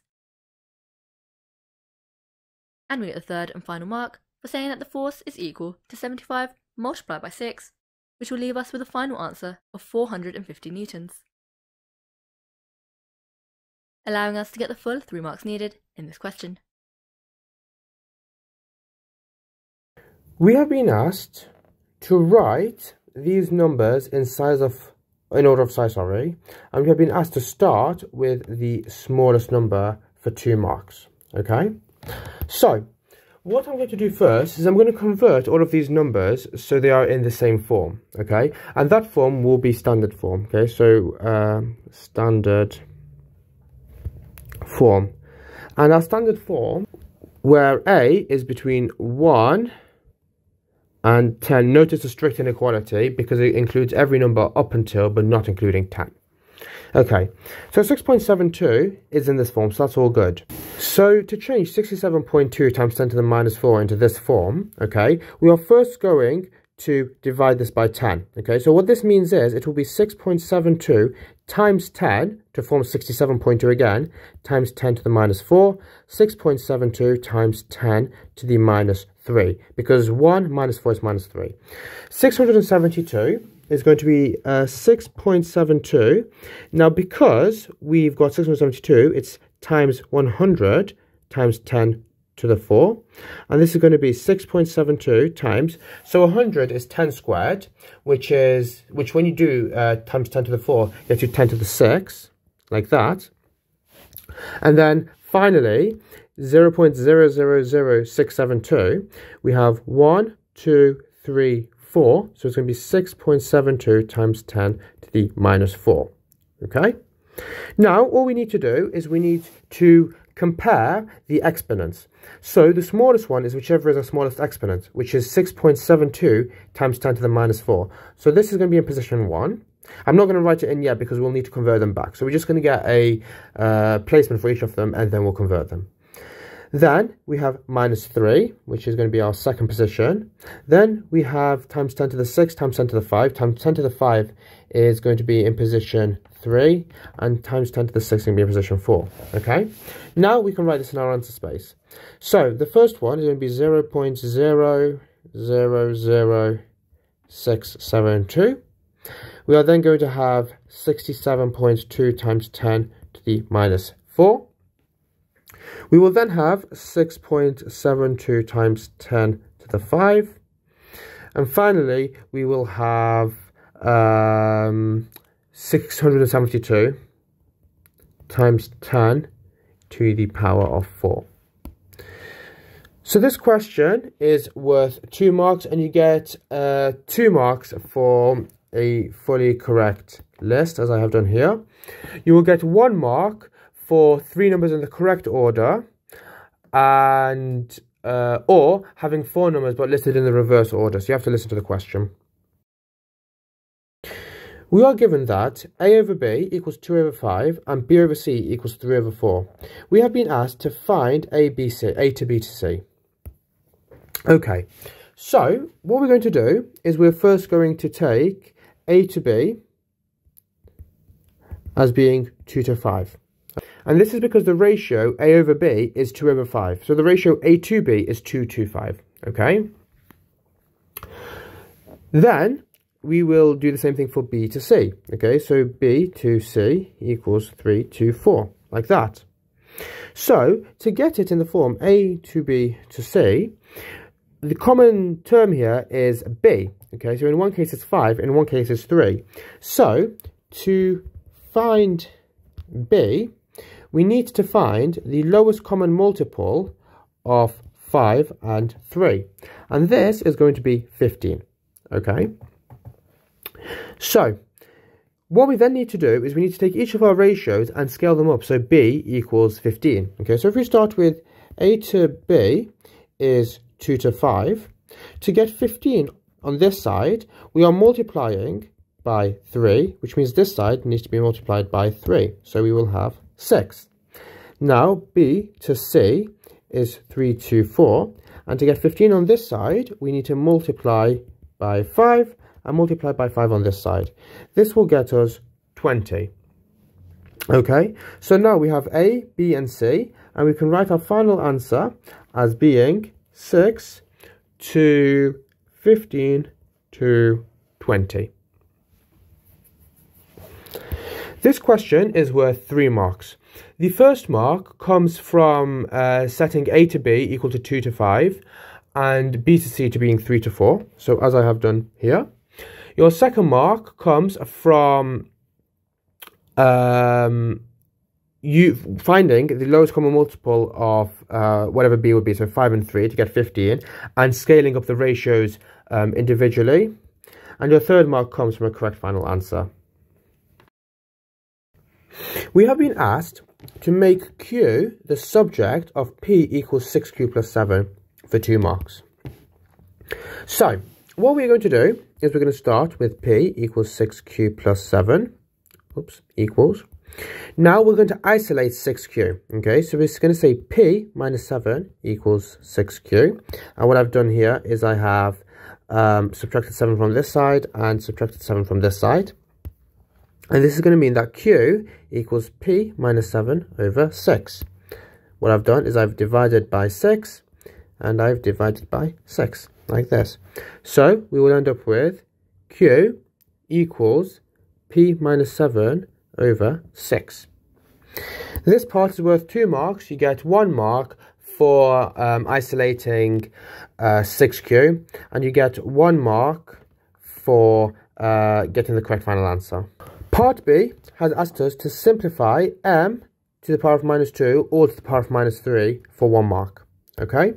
And we get the third and final mark for saying that the force is equal to 75 multiplied by 6, which will leave us with a final answer of 450 newtons, allowing us to get the full 3 marks needed in this question. We have been asked to write these numbers in size of in order of size, sorry, and we have been asked to start with the smallest number for two marks, okay? So, what I'm going to do first is I'm going to convert all of these numbers so they are in the same form, okay? And that form will be standard form, okay? So, um, standard form. And our standard form, where A is between 1 and 10, notice the strict inequality because it includes every number up until but not including 10. Okay, so 6.72 is in this form, so that's all good. So to change 67.2 times 10 to the minus 4 into this form, okay, we are first going to divide this by 10. Okay, so what this means is it will be 6.72 times 10 to form 67.2 again, times 10 to the minus 4, 6.72 times 10 to the minus 3, because 1 minus 4 is minus 3. 672 is going to be uh, 6.72. Now, because we've got 672, it's times 100 times 10 to the 4. And this is going to be 6.72 times. So 100 is 10 squared, which is, which when you do uh, times 10 to the 4, you get to 10 to the 6, like that. And then finally, 0 0.000672, we have 1, 2, 3, 4. So it's going to be 6.72 times 10 to the minus 4. Okay? Now, all we need to do is we need to compare the exponents. So the smallest one is whichever is the smallest exponent, which is 6.72 times 10 to the minus 4. So this is going to be in position 1. I'm not going to write it in yet because we'll need to convert them back. So we're just going to get a uh, placement for each of them and then we'll convert them. Then we have minus 3, which is going to be our second position. Then we have times 10 to the 6 times 10 to the 5. Times 10 to the 5 is going to be in position 3. And times 10 to the 6 is going to be in position 4. Okay? Now we can write this in our answer space. So the first one is going to be 0 0.000672. We are then going to have 67.2 times 10 to the minus 4. We will then have 6.72 times 10 to the 5. And finally, we will have um, 672 times 10 to the power of 4. So this question is worth 2 marks and you get uh, 2 marks for a fully correct list as I have done here. You will get 1 mark for three numbers in the correct order and uh, or having four numbers but listed in the reverse order. So you have to listen to the question. We are given that a over b equals 2 over 5 and b over c equals 3 over 4. We have been asked to find a, b, c, a to b to c. Okay, so what we're going to do is we're first going to take a to b as being 2 to 5. And this is because the ratio A over B is 2 over 5. So the ratio A to B is 2 to 5. Okay? Then we will do the same thing for B to C. Okay, so B to C equals 3 to 4, like that. So, to get it in the form A to B to C, the common term here is B. Okay, so in one case it's 5, in one case it's 3. So, to find B, we need to find the lowest common multiple of 5 and 3. And this is going to be 15. Okay? So, what we then need to do is we need to take each of our ratios and scale them up. So b equals 15. Okay, so if we start with a to b is 2 to 5. To get 15 on this side, we are multiplying by 3, which means this side needs to be multiplied by 3. So we will have 6. Now, B to C is 3 to 4. And to get 15 on this side, we need to multiply by 5 and multiply by 5 on this side. This will get us 20. Okay, so now we have A, B and C, and we can write our final answer as being 6 to 15 to 20. This question is worth 3 marks. The first mark comes from uh, setting A to B equal to 2 to 5 and B to C to being 3 to 4. So as I have done here. Your second mark comes from um, you finding the lowest common multiple of uh, whatever B would be, so 5 and 3 to get 15, and scaling up the ratios um, individually. And your third mark comes from a correct final answer. We have been asked to make Q the subject of P equals 6Q plus 7 for 2 marks. So, what we're going to do is we're going to start with P equals 6Q plus 7. oops, equals. Now we're going to isolate 6q, okay? So we're going to say p minus 7 equals 6q. And what I've done here is I have um, subtracted 7 from this side and subtracted 7 from this side. And this is going to mean that q equals p minus 7 over 6. What I've done is I've divided by 6 and I've divided by 6, like this. So we will end up with q equals p minus 7 over 6. This part is worth 2 marks. You get 1 mark for um, isolating uh, 6q and you get 1 mark for uh, getting the correct final answer. Part B has asked us to simplify m to the power of minus 2 or to the power of minus 3 for 1 mark. Okay?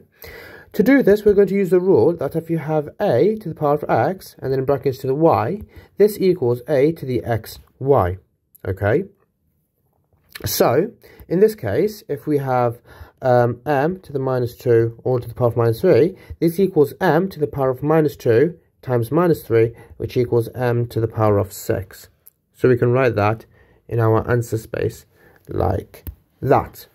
To do this, we're going to use the rule that if you have a to the power of x and then in brackets to the y, this equals a to the xy. Okay? So, in this case, if we have um, m to the minus 2 or to the power of minus 3, this equals m to the power of minus 2 times minus 3, which equals m to the power of 6. So we can write that in our answer space like that.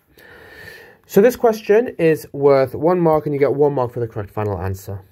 So this question is worth one mark and you get one mark for the correct final answer.